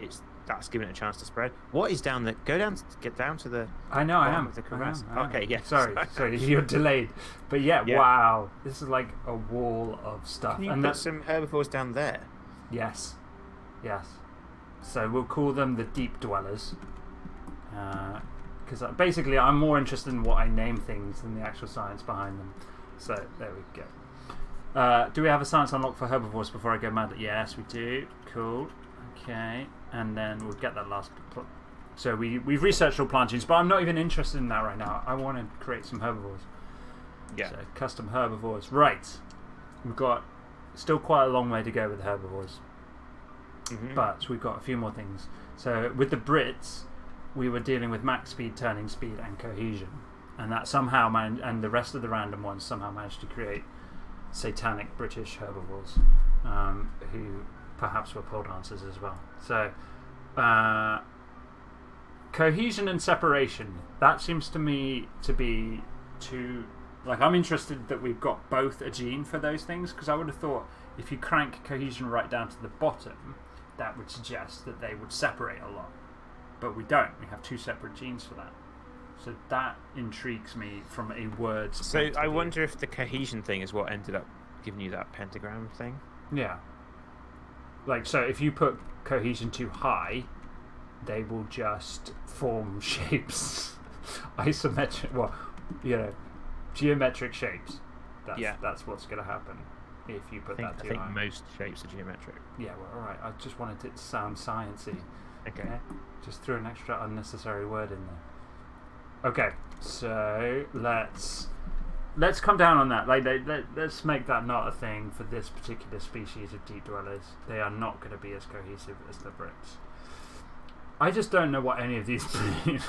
Speaker 2: it's that's giving it a chance to spread. What is down there? Go down. To, get down to the.
Speaker 1: I know, I am. I am, I am.
Speaker 2: Okay, yeah,
Speaker 1: Sorry, (laughs)
Speaker 2: sorry. (laughs)
Speaker 1: you're delayed. But yeah,
Speaker 2: Yeah.
Speaker 1: wow. This is like a wall of stuff.
Speaker 2: Can you
Speaker 1: and
Speaker 2: put
Speaker 1: that's
Speaker 2: some herbivores down there?
Speaker 1: Yes. Yes. So we'll call them the deep dwellers. Because basically, I'm more interested in what I name things than the actual science behind them. So there we go. Uh, do we have a science unlock for herbivores before I go mad? Yes, we do. Cool. Okay. And then we'll get that last. So we, we've researched all plantings, but I'm not even interested in that right now. I want to create some herbivores.
Speaker 2: Yeah.
Speaker 1: So custom herbivores. Right. We've got still quite a long way to go with the herbivores
Speaker 2: Mhm.
Speaker 1: but we've got a few more things. So with the Brits, we were dealing with max speed, turning speed, and cohesion, and that somehow man- and the rest of the random ones somehow managed to create satanic British herbivores, um, who perhaps were pole dancers as well. So. Uh, cohesion and separation that seems to me to be two like i'm interested that we've got both a gene for those things because i would have thought if you crank cohesion right down to the bottom that would suggest that they would separate a lot but we don't we have two separate genes for that so that intrigues me from a word
Speaker 2: So I wonder if the cohesion thing is what ended up giving you that pentagram thing.
Speaker 1: yeah like so if you put cohesion too high they will just form (laughs) shapes isometric well you know geometric shapes that's
Speaker 2: Yeah.
Speaker 1: that's what's going to happen if you
Speaker 2: I
Speaker 1: put
Speaker 2: think,
Speaker 1: that
Speaker 2: I
Speaker 1: too
Speaker 2: think
Speaker 1: high
Speaker 2: most shapes are geometric.
Speaker 1: yeah well all right i just wanted it to sound sciency
Speaker 2: Okay.
Speaker 1: yeah? just threw an extra unnecessary word in there okay so let's let's come down on that. Like they, let, let's make that not a thing for this particular species of deep dwellers. They are not going to be as cohesive as the brits. I just don't know what any of these (laughs) mean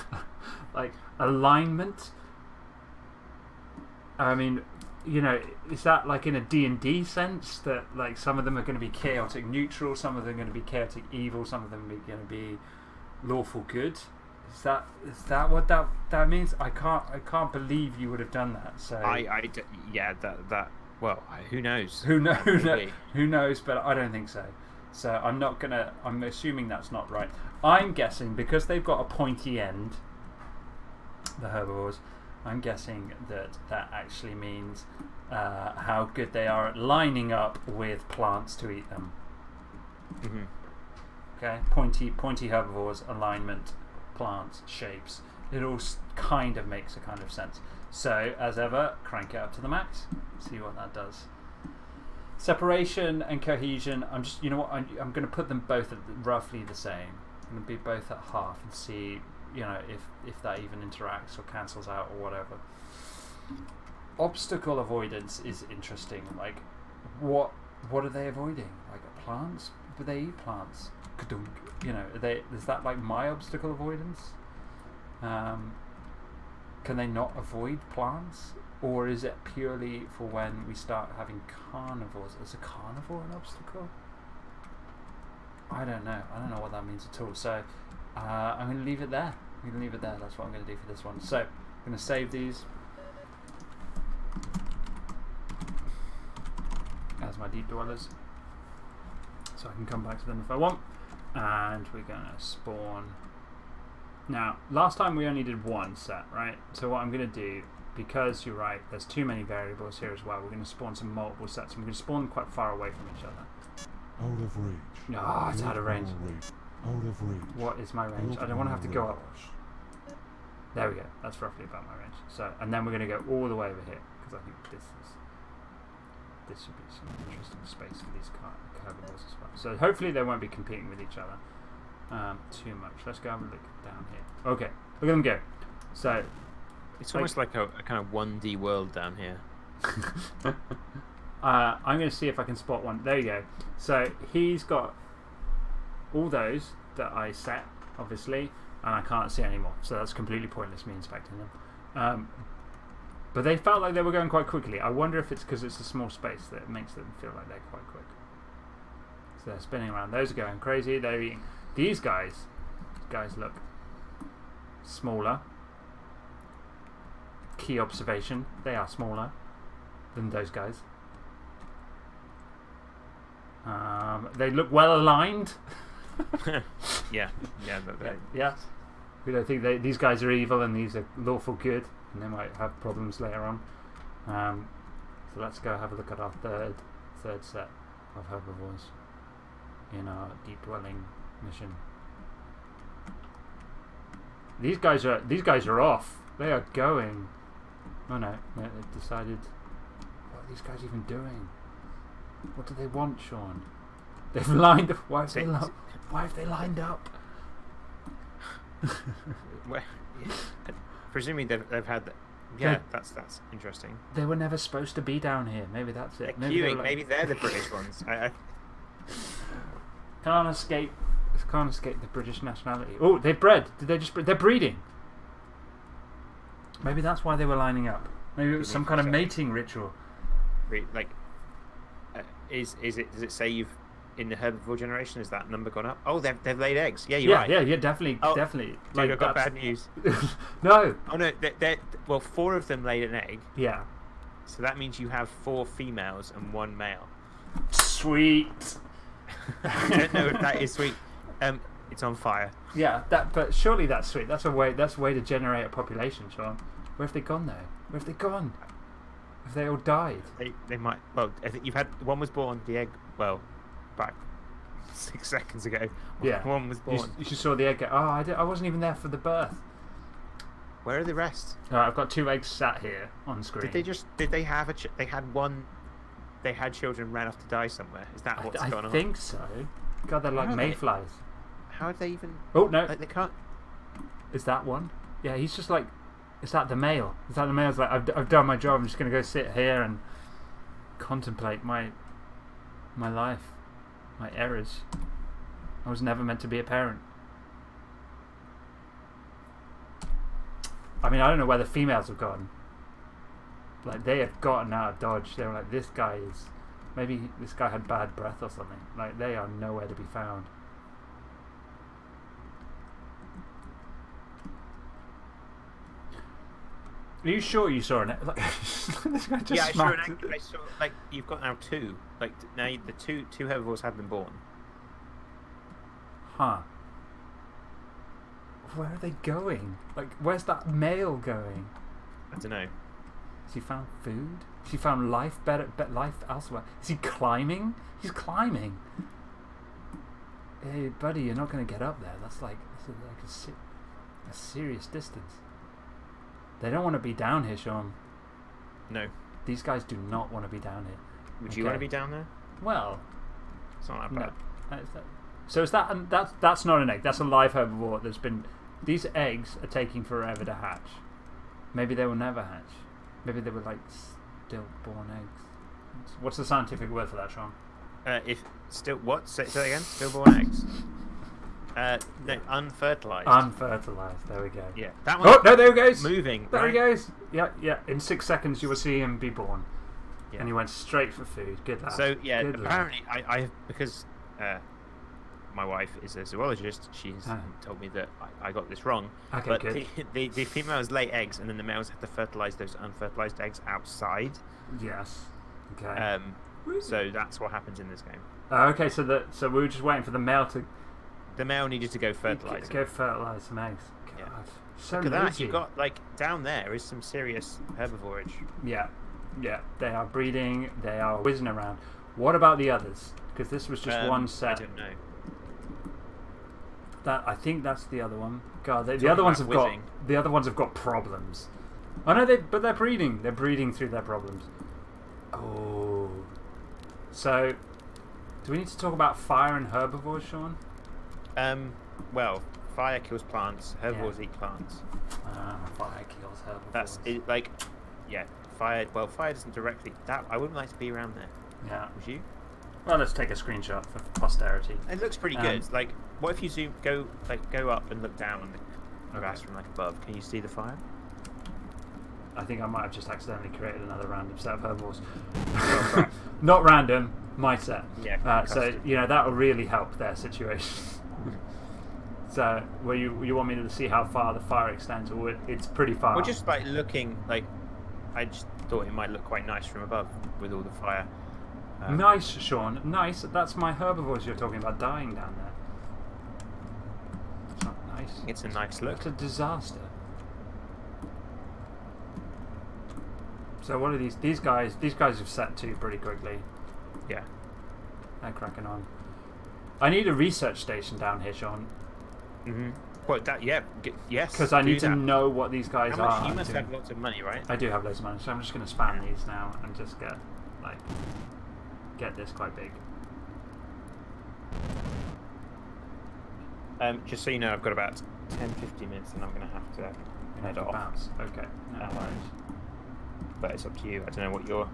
Speaker 1: like alignment? I mean you know is that like in a d&d sense that like some of them are going to be chaotic neutral some of them are going to be chaotic evil some of them are going to be lawful good is that is that what that that means? I can't i can't believe you would have done that so.
Speaker 2: I, I d- yeah, that that. Well, I- who knows?
Speaker 1: who knows who, know, who knows but i don't think so. So i'm not gonna i'm assuming that's not right. I'm guessing because they've got a pointy end the herbivores i'm guessing that that actually means uh, how good they are at lining up with plants to eat them.
Speaker 2: Mhm.
Speaker 1: Okay, pointy, pointy herbivores, alignment, plants, shapes. It all kind of makes a kind of sense. So, as ever, crank it up to the max. See what that does. Separation and cohesion. I'm just, you know what? I'm, I'm going to put them both at roughly the same. I'm going to be both at half and see, you know, if if that even interacts or cancels out or whatever. Obstacle avoidance is interesting. Like, what what are they avoiding? Like plants? But they eat plants. Ka-dunk. You know, they is that like my obstacle avoidance? Um, can they not avoid plants, or is it purely for when we start having carnivores? Is a carnivore an obstacle? I don't know. I don't know what that means at all. So uh, I'm going to leave it there. I'm going to leave it there. That's what I'm going to do for this one. So I'm going to save these as my deep dwellers, so I can come back to them if I want. And we're going to spawn. Now, last time we only did one set, right? So what I'm going to do, because you're right, there's too many variables here as well. We're going to spawn some multiple sets, and we're going to spawn them quite far away from each other.
Speaker 3: Out of range.
Speaker 1: Ah, it's out of range.
Speaker 3: Range. Out of reach.
Speaker 1: What is my range? I don't want to have to go up. There we go. That's roughly about my range. So, and then we're going to go all the way over here because I think this is this should be some interesting space for these as well. So hopefully they won't be competing with each other um, too much. Let's go have a look down here. Okay, look at them go. So
Speaker 2: It's
Speaker 1: Like-
Speaker 2: almost like a, a kind of 1D world down here. (laughs)
Speaker 1: uh, I'm going to see if I can spot one. There you go. So he's got all those that I set, obviously, and I can't see any more. So that's completely pointless me inspecting them. Um, but they felt like they were going quite quickly. I wonder if it's because it's a small space that makes them feel like they're quite. So they're spinning around. Those are going crazy. They're eating. These guys, guys look smaller. Key observation: they are smaller than those guys. Um, they look well aligned. (laughs)
Speaker 2: yeah, yeah, but they, (laughs)
Speaker 1: Yeah. We don't think they, these guys are evil and these are lawful good, and they might have problems later on. Um, so let's go have a look at our third third set of herbivores in our deep dwelling mission. These guys are these guys are off. They are going. Oh no, no they've decided. What are these guys even doing? What do they want, Sean? (laughs) They've lined up. Why have they, li- why have they lined up? (laughs)
Speaker 2: well, yeah. presumably they've, they've had. The, yeah,
Speaker 1: Yeah.
Speaker 2: that's that's interesting.
Speaker 1: They were never supposed to be down here. Maybe that's
Speaker 2: They're
Speaker 1: it. Maybe, they
Speaker 2: queuing.
Speaker 1: were like,
Speaker 2: Maybe they're the British ones. I, I,
Speaker 1: can't escape. Can't escape the British nationality. Oh, they've bred. Did they just? Bre- they're breeding. Maybe that's why they were lining up. Maybe it was some kind of mating ritual.
Speaker 2: like, uh, is is it? Does it say you've in the herbivore generation? Is that number gone up? Oh, they've they've laid eggs. Yeah, you're
Speaker 1: yeah,
Speaker 2: right.
Speaker 1: yeah, yeah, definitely,
Speaker 2: Oh,
Speaker 1: definitely.
Speaker 2: Dude, I've got bad news. (laughs)
Speaker 1: no.
Speaker 2: Oh no, they're, they're, well, four of them laid an egg,
Speaker 1: Yeah.
Speaker 2: so that means you have four females and one male.
Speaker 1: Sweet.
Speaker 2: I don't know if that is sweet. (laughs) Um, it's on fire.
Speaker 1: Yeah, that. But surely that's sweet. That's a way. That's a way to generate a population, Sean. Where have they gone though? Where have they gone? Have they all died?
Speaker 2: They they might. Well, I think you've had one was born. The egg. Well, back six seconds ago. (laughs)
Speaker 1: Yeah.
Speaker 2: One was
Speaker 1: You,
Speaker 2: born.
Speaker 1: s- you just saw the egg. Go, oh, I, I wasn't even there for the birth.
Speaker 2: Where are the rest?
Speaker 1: Uh, I've got two eggs sat here on screen.
Speaker 2: Did they just? Did they have a? Ch- they had one. They had children ran off to die somewhere. Is that what's
Speaker 1: I
Speaker 2: going on?
Speaker 1: I think so. God, they're like
Speaker 2: How are they-
Speaker 1: mayflies.
Speaker 2: How did they even?
Speaker 1: Oh no,
Speaker 2: Like they can't.
Speaker 1: is that one? Yeah, he's just like, is that the male? Is that the male's like, I've, d- I've done my job. I'm just gonna go sit here and contemplate my my life, my errors. I was never meant to be a parent. I mean, I don't know where the females have gone. Like they have gotten out of Dodge. They were like, this guy is, maybe this guy had bad breath or something. Like they are nowhere to be found. Are you sure you saw an? Like, (laughs) this guy just
Speaker 2: yeah, I saw an egg.
Speaker 1: it.
Speaker 2: I saw like you've got now two. Like now the two two herbivores have been born.
Speaker 1: Huh. Where are they going? Like, where's that male going?
Speaker 2: I don't know.
Speaker 1: Has he found food? Has he found life better, be- life elsewhere? Is he climbing? He's climbing. Hey, buddy, you're not going to get up there. That's like, that's a, like a, se- a serious distance. They don't want to be down here, Sean.
Speaker 2: No.
Speaker 1: These guys do not want to be down here.
Speaker 2: Would you want to be down there?
Speaker 1: Well,
Speaker 2: It's not that
Speaker 1: no.
Speaker 2: bad.
Speaker 1: Uh, is that. So is that and that's that's not an egg. That's a live herbivore that's been. These eggs are taking forever to hatch. Maybe they will never hatch. Maybe they were like stillborn eggs. What's the scientific word for that, Sean?
Speaker 2: Uh, if still what? Say, say again. Stillborn eggs. Uh, no, unfertilized.
Speaker 1: Unfertilized. There we go.
Speaker 2: yeah, that one.
Speaker 1: Oh no! There he goes.
Speaker 2: moving.
Speaker 1: There
Speaker 2: right?
Speaker 1: he goes. Yeah, yeah. In six seconds, you will see him be born.
Speaker 2: Yeah.
Speaker 1: And he went straight for food. Good lad.
Speaker 2: So yeah,
Speaker 1: Good lad.
Speaker 2: apparently I, I because uh, my wife is a zoologist. She's
Speaker 1: Ah.
Speaker 2: told me that I, I got this wrong.
Speaker 1: Okay,
Speaker 2: but
Speaker 1: good.
Speaker 2: The, (laughs) the the females lay eggs, and then the males have to fertilize those unfertilized eggs outside.
Speaker 1: Yes. Okay.
Speaker 2: Um, so that's what happens in this game.
Speaker 1: Uh, okay. So the so we were just waiting for the male to
Speaker 2: The male needed to go fertilize.
Speaker 1: go fertilize some eggs.
Speaker 2: Yeah.
Speaker 1: So
Speaker 2: Look at that! You've got like down there is some serious herbivorage.
Speaker 1: Yeah, yeah. They are breeding. They are whizzing around. What about the others? Because this was just
Speaker 2: Um,
Speaker 1: one
Speaker 2: I
Speaker 1: set.
Speaker 2: don't know.
Speaker 1: That I think that's the other one. God, they, the other ones have
Speaker 2: whizzing.
Speaker 1: got the other ones have got problems. Oh know they but they're breeding. They're breeding through their problems. Oh, so do we need to talk about fire and herbivores, Sean?
Speaker 2: Um, well, fire kills plants. Herbivores eat plants.
Speaker 1: Ah, fire kills herbivores.
Speaker 2: That's it, like, yeah, fire. Well, fire doesn't directly. That I wouldn't like to be around there.
Speaker 1: yeah.
Speaker 2: Would you?
Speaker 1: Well, let's take a screenshot for posterity.
Speaker 2: It looks pretty
Speaker 1: Um,
Speaker 2: good. Like, what if you zoom, go, like, go up and look down on the
Speaker 1: Okay.
Speaker 2: grass from like above? Can you see the fire?
Speaker 1: I think I might have just accidentally created another random set of herbivores. (laughs) Not random, my set.
Speaker 2: Yeah,
Speaker 1: Uh, so you know that will really help their situation. (laughs) so, where you you want me to see how far the fire extends, or it, it's pretty far.
Speaker 2: Or just like looking, like, I just thought it might look quite nice from above with all the fire. Um,
Speaker 1: nice, Sean. Nice. That's my herbivores you're talking about dying down there. It's not nice.
Speaker 2: It's a nice look.
Speaker 1: It's a disaster. So what are these? These guys. These guys have set to pretty quickly.
Speaker 2: Yeah.
Speaker 1: They're cracking on. I need a research station down here, Sean,
Speaker 2: Mm-hmm. Well, that yeah, g- yes.
Speaker 1: because I need to know what these guys
Speaker 2: How much?
Speaker 1: are.
Speaker 2: You must
Speaker 1: doing.
Speaker 2: have lots of money, right?
Speaker 1: I do have loads of money, so I'm just going to spam these now and just get like get this quite big.
Speaker 2: Um, just so you know, I've got about 10, 15 minutes, and I'm going to have to
Speaker 1: You
Speaker 2: head
Speaker 1: know, to
Speaker 2: off.
Speaker 1: bounce. Okay, no
Speaker 2: Um,
Speaker 1: worries.
Speaker 2: But it's up to you. I don't know what your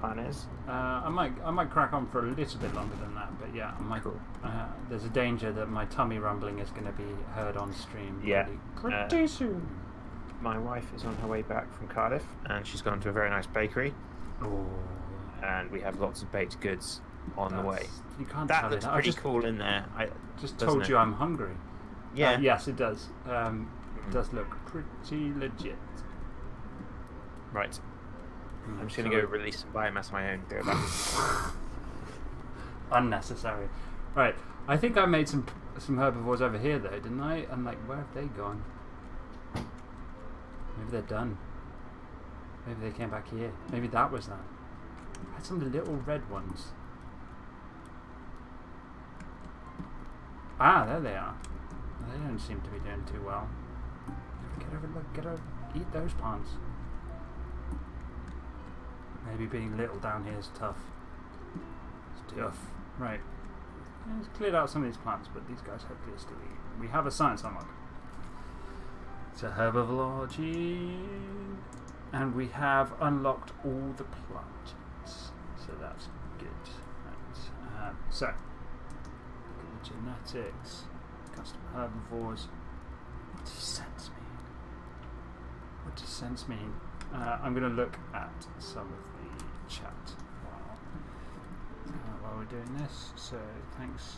Speaker 2: plan is.
Speaker 1: Uh, I might I might crack on for a little bit longer than that, but yeah, I might.
Speaker 2: Cool.
Speaker 1: Uh, there's a danger that my tummy rumbling is going to be heard on stream.
Speaker 2: Yeah,
Speaker 1: pretty,
Speaker 2: uh,
Speaker 1: pretty soon.
Speaker 2: My wife is on her way back from Cardiff, and she's gone to a very nice bakery,
Speaker 1: Oh,
Speaker 2: and we have lots of baked goods on the way.
Speaker 1: that's- You can't
Speaker 2: That looks
Speaker 1: it.
Speaker 2: Pretty
Speaker 1: just,
Speaker 2: cool in there. I
Speaker 1: just told
Speaker 2: it?
Speaker 1: you I'm hungry.
Speaker 2: yeah.
Speaker 1: Uh, yes, it does. Um. It does look pretty legit.
Speaker 2: Right.
Speaker 1: Mm,
Speaker 2: I'm just gonna go release some biomass of my own. Go back. (laughs)
Speaker 1: unnecessary. Right, I think I made some some herbivores over here though, didn't I? I'm like, where have they gone? Maybe they're done. Maybe they came back here. Maybe that was that. I of the little red ones. Ah, there they are. They don't seem to be doing too well. Get over, look, get over, eat those plants. Maybe being little down here is tough. It's tough. Right. It's cleared out some of these plants, but these guys hopefully are still eating. We have a science unlock. It's a herbivology. And we have unlocked all the plants. So that's good. Right. Um, so, look genetics, custom herbivores. What does sense mean? What does sense mean? Uh, I'm going to look at some of the chat while, uh, while we're doing this. So thanks.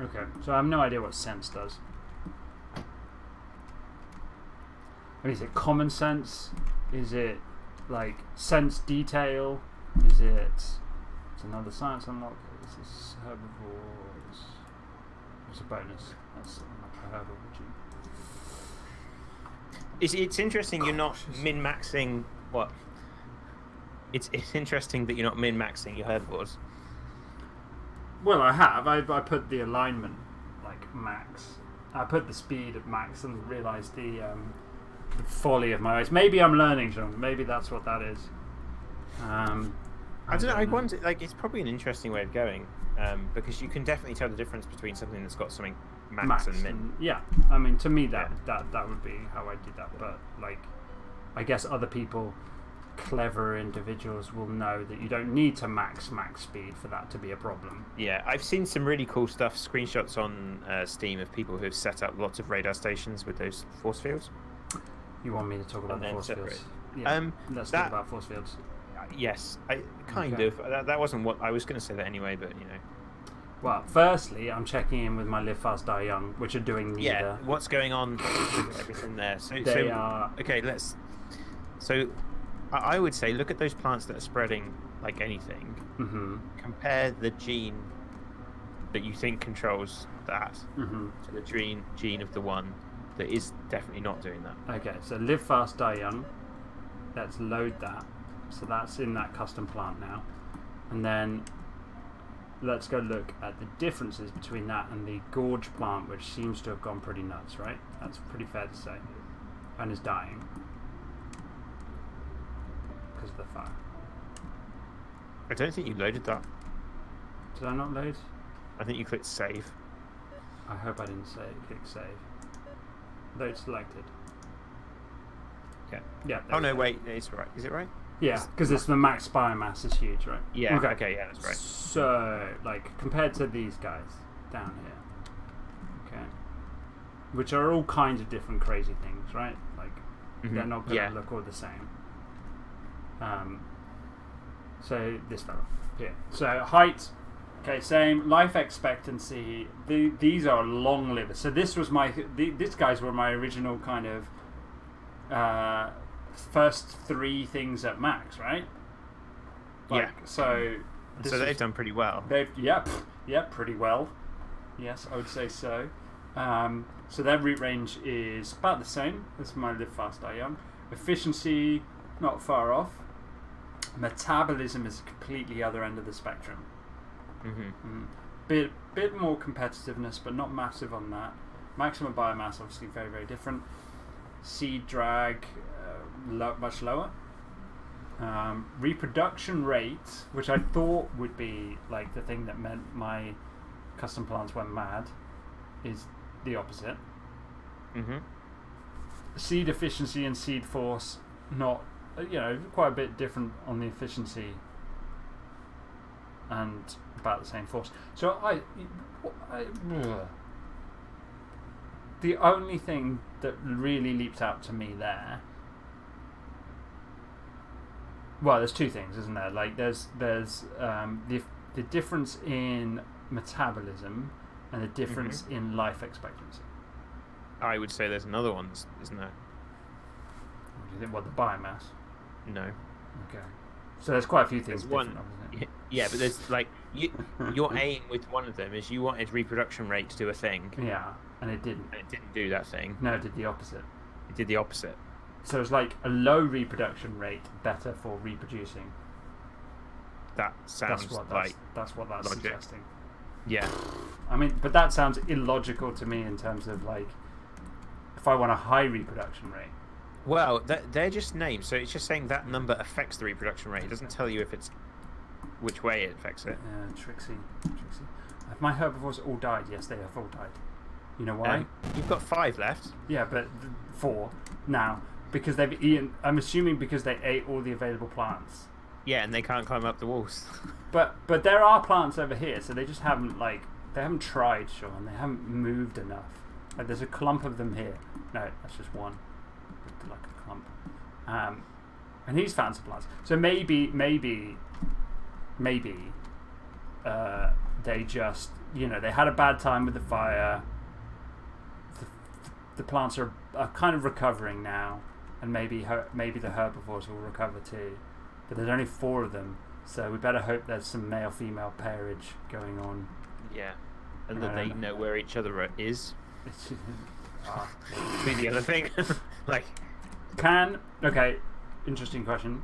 Speaker 1: Okay, so I have no idea what sense does. I mean, is it common sense? Is it like sense detail? Is it? It's another science unlock. This is herbivores. It's a bonus. That's unlock for herbivore.
Speaker 2: It's, it's interesting you're not min maxing what? It's it's interesting that you're not min maxing your herbivores.
Speaker 1: Well, I have. I, I put the alignment like max. I put the speed at max and realised the, um, the folly of my ways. Maybe I'm learning, Sean. Maybe that's what that is. Um,
Speaker 2: I don't know. I wonder. Like, it's probably an interesting way of going um, because you can definitely tell the difference between something that's got something max, and min.
Speaker 1: yeah, I mean, to me, that,
Speaker 2: Yeah.
Speaker 1: that that would be how I did that. But like, I guess other people, clever individuals, will know that you don't need to max max speed for that to be a problem.
Speaker 2: Yeah, I've seen some really cool stuff, screenshots on uh, Steam of people who have set up lots of radar stations with those force fields.
Speaker 1: You want me to talk about
Speaker 2: And
Speaker 1: the force
Speaker 2: separate.
Speaker 1: fields? Yeah,
Speaker 2: Um,
Speaker 1: let's
Speaker 2: that-
Speaker 1: talk about force fields.
Speaker 2: Uh, yes, I kind
Speaker 1: Okay.
Speaker 2: of. That, that wasn't what I was going to say that anyway, but you know.
Speaker 1: Well, firstly, I'm checking in with my Live Fast Die Young, which are doing neither.
Speaker 2: Yeah, what's going on with everything there? So,
Speaker 1: They
Speaker 2: so
Speaker 1: are-
Speaker 2: okay. Let's. So, I I would say look at those plants that are spreading like anything.
Speaker 1: Mm-hmm.
Speaker 2: Compare the gene that you think controls that
Speaker 1: Mm-hmm.
Speaker 2: to the gene gene of the one that is definitely not doing that.
Speaker 1: Okay, so Live Fast Die Young. Let's load that. So that's in that custom plant now. And then let's go look at the differences between that and the gorge plant, which seems to have gone pretty nuts, right? That's pretty fair to say. And is dying. Because of the fire.
Speaker 2: I don't think you loaded that.
Speaker 1: Did I not load?
Speaker 2: I think you clicked save.
Speaker 1: I hope I didn't say click save. Load selected.
Speaker 2: Yeah.
Speaker 1: Yeah.
Speaker 2: Oh no, wait, it's right. Is it right?
Speaker 1: Yeah, because it's the max biomass is huge, right?
Speaker 2: Yeah.
Speaker 1: Okay.
Speaker 2: Okay. yeah, that's right.
Speaker 1: So, like, compared to these guys down here, okay, which are all kinds of different crazy things, right? Like, they're
Speaker 2: Mhm.
Speaker 1: not going to
Speaker 2: Yeah.
Speaker 1: look all the same. Um, so this fellow here. So height, okay, same. Life expectancy. The, these are long livers. So this was my. The, these guys were my original kind of uh, first three things at max, right? Like,
Speaker 2: Yeah.
Speaker 1: So.
Speaker 2: So they've
Speaker 1: was-
Speaker 2: done pretty well.
Speaker 1: They've yeah, pff, yeah, pretty well. Yes, I would say so. Um, so their root range is about the same as my live fast die young. Efficiency not far off. Metabolism is completely other end of the spectrum.
Speaker 2: Hmm
Speaker 1: Mm. Bit bit more competitiveness, but not massive on that. Maximum biomass obviously very very different. Seed drag uh, lo- much lower. Um, reproduction rate, which I thought would be like the thing that meant my custom plants went mad, is the opposite.
Speaker 2: hmm
Speaker 1: Seed efficiency and seed force, not you know quite a bit different on the efficiency, and about the same force. So I, I the only thing that really leaps out to me there. Well, there's two things, isn't there? Like there's there's um, the the difference in metabolism and the difference in life expectancy.
Speaker 2: I would say there's another one, isn't there?
Speaker 1: What do you think? What the biomass?
Speaker 2: No.
Speaker 1: Okay. So there's quite a few things
Speaker 2: There's one-
Speaker 1: different, obviously.
Speaker 2: Y- Yeah, but there's like you, (laughs) your aim with one of them is you wanted reproduction rate to do a thing,
Speaker 1: Yeah, and it didn't.
Speaker 2: and it didn't do that thing.
Speaker 1: No, it did the opposite.
Speaker 2: It did the opposite.
Speaker 1: So it's like a low reproduction rate better for reproducing.
Speaker 2: That sounds
Speaker 1: That's what
Speaker 2: like
Speaker 1: that's, that's what that's
Speaker 2: logic.
Speaker 1: suggesting.
Speaker 2: yeah.
Speaker 1: I mean, but that sounds illogical to me in terms of like, if I want a high reproduction rate.
Speaker 2: Well, they're, they're just names, so it's just saying that number affects the reproduction rate. It doesn't tell you if it's which way it affects it.
Speaker 1: Uh, Trixie, Trixie. Have my herbivores all died? Yes, they have all died. You know why?
Speaker 2: Um, you've got five left.
Speaker 1: Yeah, but four now because they've eaten. I'm assuming because they ate all the available plants.
Speaker 2: Yeah, and they can't climb up the walls. (laughs)
Speaker 1: But but there are plants over here, so they just haven't like they haven't tried, Sean. They haven't moved enough. Like there's a clump of them here. No, that's just one. Like a clump. Um, and he's found some plants. So maybe maybe maybe uh, they just you know they had a bad time with the fire. The, the plants are, are kind of recovering now, and maybe her, maybe the herbivores will recover too. But there's only four of them, so we better hope there's some male female pairage going on.
Speaker 2: yeah, and that they know where each other is.
Speaker 1: It's- (laughs) Ah.
Speaker 2: The other thing. (laughs) like,
Speaker 1: Can okay, interesting question.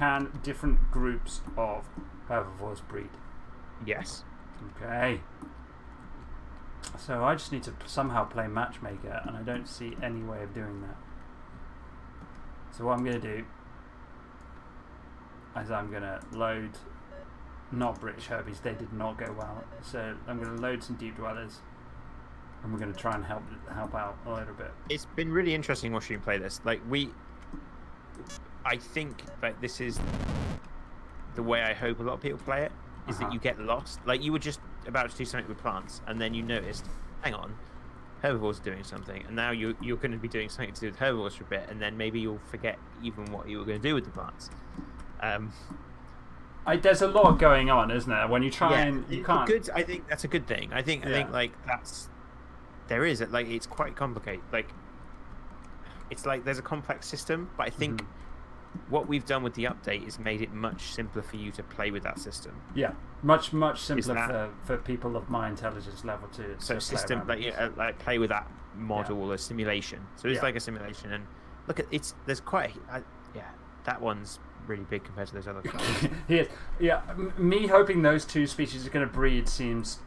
Speaker 1: Can different groups of herbivores breed?
Speaker 2: yes.
Speaker 1: Okay. So I just need to somehow play matchmaker, and I don't see any way of doing that. So what I'm going to do is I'm going to load not British Herbies. They did not go well. So I'm going to load some deep dwellers, and we're going to try and help help out a little bit.
Speaker 2: It's been really interesting watching you play this. Like, we. I think that this is the way I hope a lot of people play it. Is
Speaker 1: Uh-huh.
Speaker 2: that you get lost. Like, you were just about to do something with plants, and then you noticed, hang on, herbivores are doing something, and now you, you're going to be doing something to do with herbivores for a bit, and then maybe you'll forget even what you were going to do with the plants. Um,
Speaker 1: I, there's a lot going on, isn't there? When you try
Speaker 2: yeah,
Speaker 1: and you can't.
Speaker 2: Good. I think that's a good thing. I think. yeah. I think like that's there is it like it's quite complicated. Like it's like there's a complex system, but I think
Speaker 1: Mhm.
Speaker 2: What we've done with the update is made it much simpler for you to play with that system.
Speaker 1: Yeah, much much simpler
Speaker 2: that-
Speaker 1: for, for people of my intelligence level to. to
Speaker 2: So
Speaker 1: play
Speaker 2: system
Speaker 1: around
Speaker 2: like yeah, like play with that model or simulation. So it's
Speaker 1: Yeah.
Speaker 2: like a simulation, and look at it's there's quite a, I, yeah that one's really big compared to those other (laughs)
Speaker 1: he. Yeah, me hoping those two species are going to breed seems.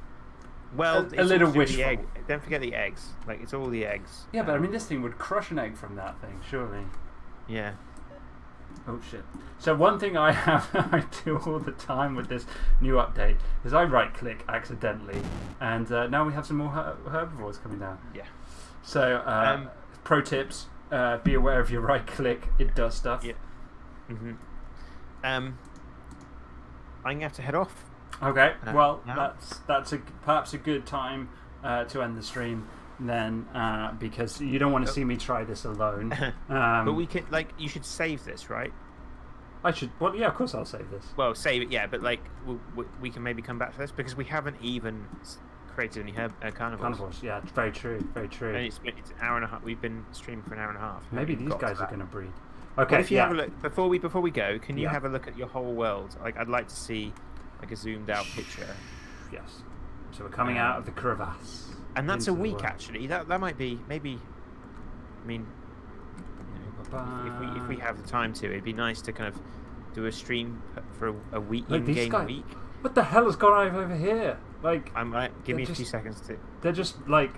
Speaker 2: Well,
Speaker 1: A- a little
Speaker 2: all do with
Speaker 1: wishful.
Speaker 2: the egg. Don't forget the eggs. Like it's all the eggs.
Speaker 1: Yeah, but I
Speaker 2: Um,
Speaker 1: mean, this thing would crush an egg from that thing, surely.
Speaker 2: yeah.
Speaker 1: Oh shit. So one thing I (laughs) have I do all the time with this new update is I right click accidentally, and uh, now we have some more her- herbivores coming down.
Speaker 2: Yeah.
Speaker 1: So uh,
Speaker 2: Um,
Speaker 1: pro tips: uh, be aware of your (laughs) right click; it does stuff.
Speaker 2: Yeah. Mhm. Um. I'm gonna have to head off.
Speaker 1: Okay.
Speaker 2: Uh,
Speaker 1: well,
Speaker 2: now?
Speaker 1: that's that's a perhaps a good time uh, to end the stream then, uh, because you don't want to see me try this alone. (laughs) Um,
Speaker 2: but we can like you should save this, right?
Speaker 1: I should. Well, yeah, of course I'll save this.
Speaker 2: Well, save it, yeah. But like we, we, can maybe come back to this because we haven't even created any herb, uh, carnivores.
Speaker 1: Carnivores. Yeah, very true. Very true.
Speaker 2: And it's, it's an hour and a half. We've been streaming for an hour and a half.
Speaker 1: Maybe these guys are going to breed.
Speaker 2: Well,
Speaker 1: Okay.
Speaker 2: if you
Speaker 1: yeah.
Speaker 2: have a look before we before we go, can you
Speaker 1: Yeah.
Speaker 2: have a look at your whole world? Like, I'd like to see like a zoomed out picture.
Speaker 1: Yes. So we're coming out of the crevasse.
Speaker 2: And that's a week actually. That that might be maybe. I mean, you know, if we if we have the time to, it'd be nice to kind of do a stream for a, a week
Speaker 1: Look,
Speaker 2: in game
Speaker 1: guys-
Speaker 2: week.
Speaker 1: What the hell has gone on over here? Like
Speaker 2: I'm might give me a few seconds to.
Speaker 1: they're just like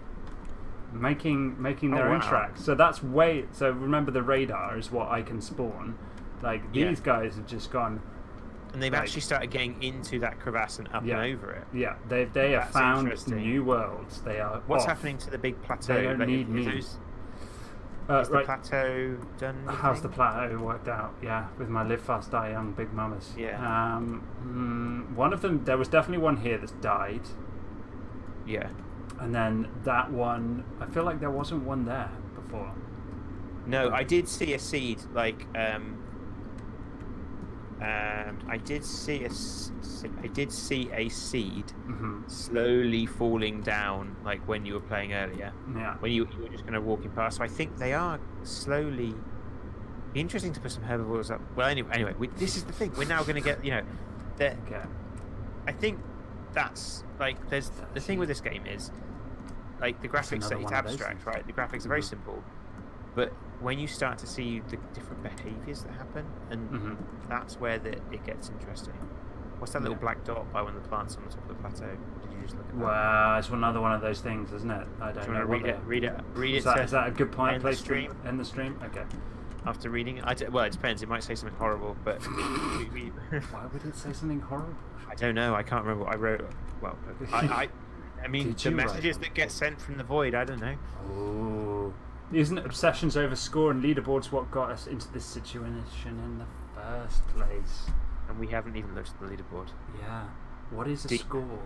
Speaker 1: making making
Speaker 2: Oh,
Speaker 1: their own
Speaker 2: wow.
Speaker 1: tracks. So that's way. So remember, the radar is what I can spawn. Like
Speaker 2: Yeah.
Speaker 1: these guys have just gone.
Speaker 2: And they've
Speaker 1: Like-
Speaker 2: actually started getting into that crevasse and up
Speaker 1: Yeah.
Speaker 2: and over it.
Speaker 1: Yeah, they've they have
Speaker 2: That's
Speaker 1: found
Speaker 2: interesting.
Speaker 1: new worlds. They are.
Speaker 2: What's
Speaker 1: off.
Speaker 2: happening to the big plateau?
Speaker 1: They don't
Speaker 2: Like,
Speaker 1: need me.
Speaker 2: those-
Speaker 1: Uh,
Speaker 2: is the plateau done?
Speaker 1: How's the plateau worked out? Yeah, with my live fast, die young big mamas.
Speaker 2: Yeah.
Speaker 1: Um, mm, one of them, there was definitely one here that's died,
Speaker 2: Yeah.
Speaker 1: and then that one. I feel like there wasn't one there before.
Speaker 2: No, I did see a seed. Like, um, um, I did see a, I did see a seed
Speaker 1: hmm
Speaker 2: slowly falling down, like when you were playing earlier,
Speaker 1: Yeah.
Speaker 2: when you, you were just kind of walking past. So I think they are slowly. Be interesting to put some herbivores up. Well, anyway, anyway, we, this is the thing. We're now going to get, you know, that
Speaker 1: Okay.
Speaker 2: I think that's like there's the thing with this game is like the graphics
Speaker 1: another
Speaker 2: it's
Speaker 1: one of those
Speaker 2: abstract, right? The graphics are very
Speaker 1: Mhm.
Speaker 2: simple, but when you start to see the different behaviors that happen, and
Speaker 1: hmm
Speaker 2: that's where the, it gets interesting. What's that little
Speaker 1: Yeah.
Speaker 2: black dot by one of the plants on the top of the plateau? Did you just look at that?
Speaker 1: Well, it's another one of those things, isn't it? I
Speaker 2: Do
Speaker 1: don't
Speaker 2: you
Speaker 1: know.
Speaker 2: read it? Read it. Read
Speaker 1: Is
Speaker 2: it.
Speaker 1: that, that a good point?
Speaker 2: end the
Speaker 1: Place
Speaker 2: stream?
Speaker 1: to end the stream? Okay.
Speaker 2: after reading it. I d- well, it depends. It might say something horrible, but (laughs) we, we, (laughs)
Speaker 1: Why would it say something horrible?
Speaker 2: I don't know. I can't remember what I wrote. Well, I, I, I (laughs) mean,
Speaker 1: Did
Speaker 2: the
Speaker 1: you write
Speaker 2: messages that get sent from the void. I don't know.
Speaker 1: Oh. Isn't obsessions over score and leaderboards what got us into this situation in the first place?
Speaker 2: And we haven't even looked at the leaderboard.
Speaker 1: Yeah. What is a
Speaker 2: Deep.
Speaker 1: score?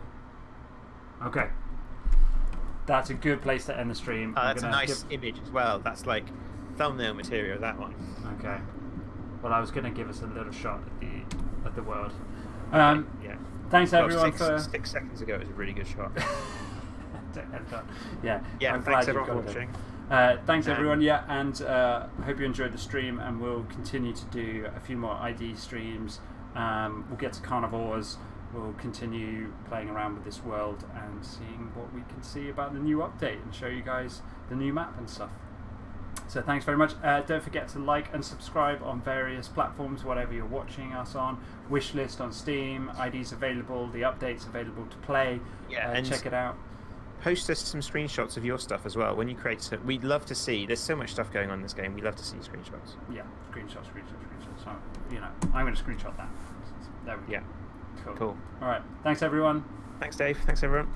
Speaker 1: Okay. That's a good place to end the stream. I'm
Speaker 2: that's a nice
Speaker 1: give-
Speaker 2: image as well. That's like thumbnail material. That one.
Speaker 1: Okay. Well, I was going to give us a little shot at the at the world. Um,
Speaker 2: yeah.
Speaker 1: thanks
Speaker 2: Well,
Speaker 1: everyone
Speaker 2: six,
Speaker 1: for.
Speaker 2: six seconds ago, it was a really good shot. (laughs)
Speaker 1: yeah.
Speaker 2: Yeah,
Speaker 1: I'm
Speaker 2: thanks everyone for
Speaker 1: it. Uh, thanks everyone, yeah, and uh, hope you enjoyed the stream, and we'll continue to do a few more ID streams. Um, we'll get to carnivores. We'll continue playing around with this world and seeing what we can see about the new update, and show you guys the new map and stuff. So thanks very much. Uh, don't forget to like and subscribe on various platforms, whatever you're watching us on. Wishlist on Steam, IDs available, the updates available to play.
Speaker 2: Yeah,
Speaker 1: uh,
Speaker 2: and
Speaker 1: check it out.
Speaker 2: Post us some screenshots of your stuff as well when you create. Some, we'd love to see. There's so much stuff going on in this game. We'd love to see screenshots.
Speaker 1: Yeah, screenshots, screenshots, screenshots. So, you know, I'm going to screenshot that. There we go.
Speaker 2: Yeah.
Speaker 1: Cool.
Speaker 2: Cool.
Speaker 1: All right. Thanks, everyone.
Speaker 2: Thanks, Dave. Thanks, everyone.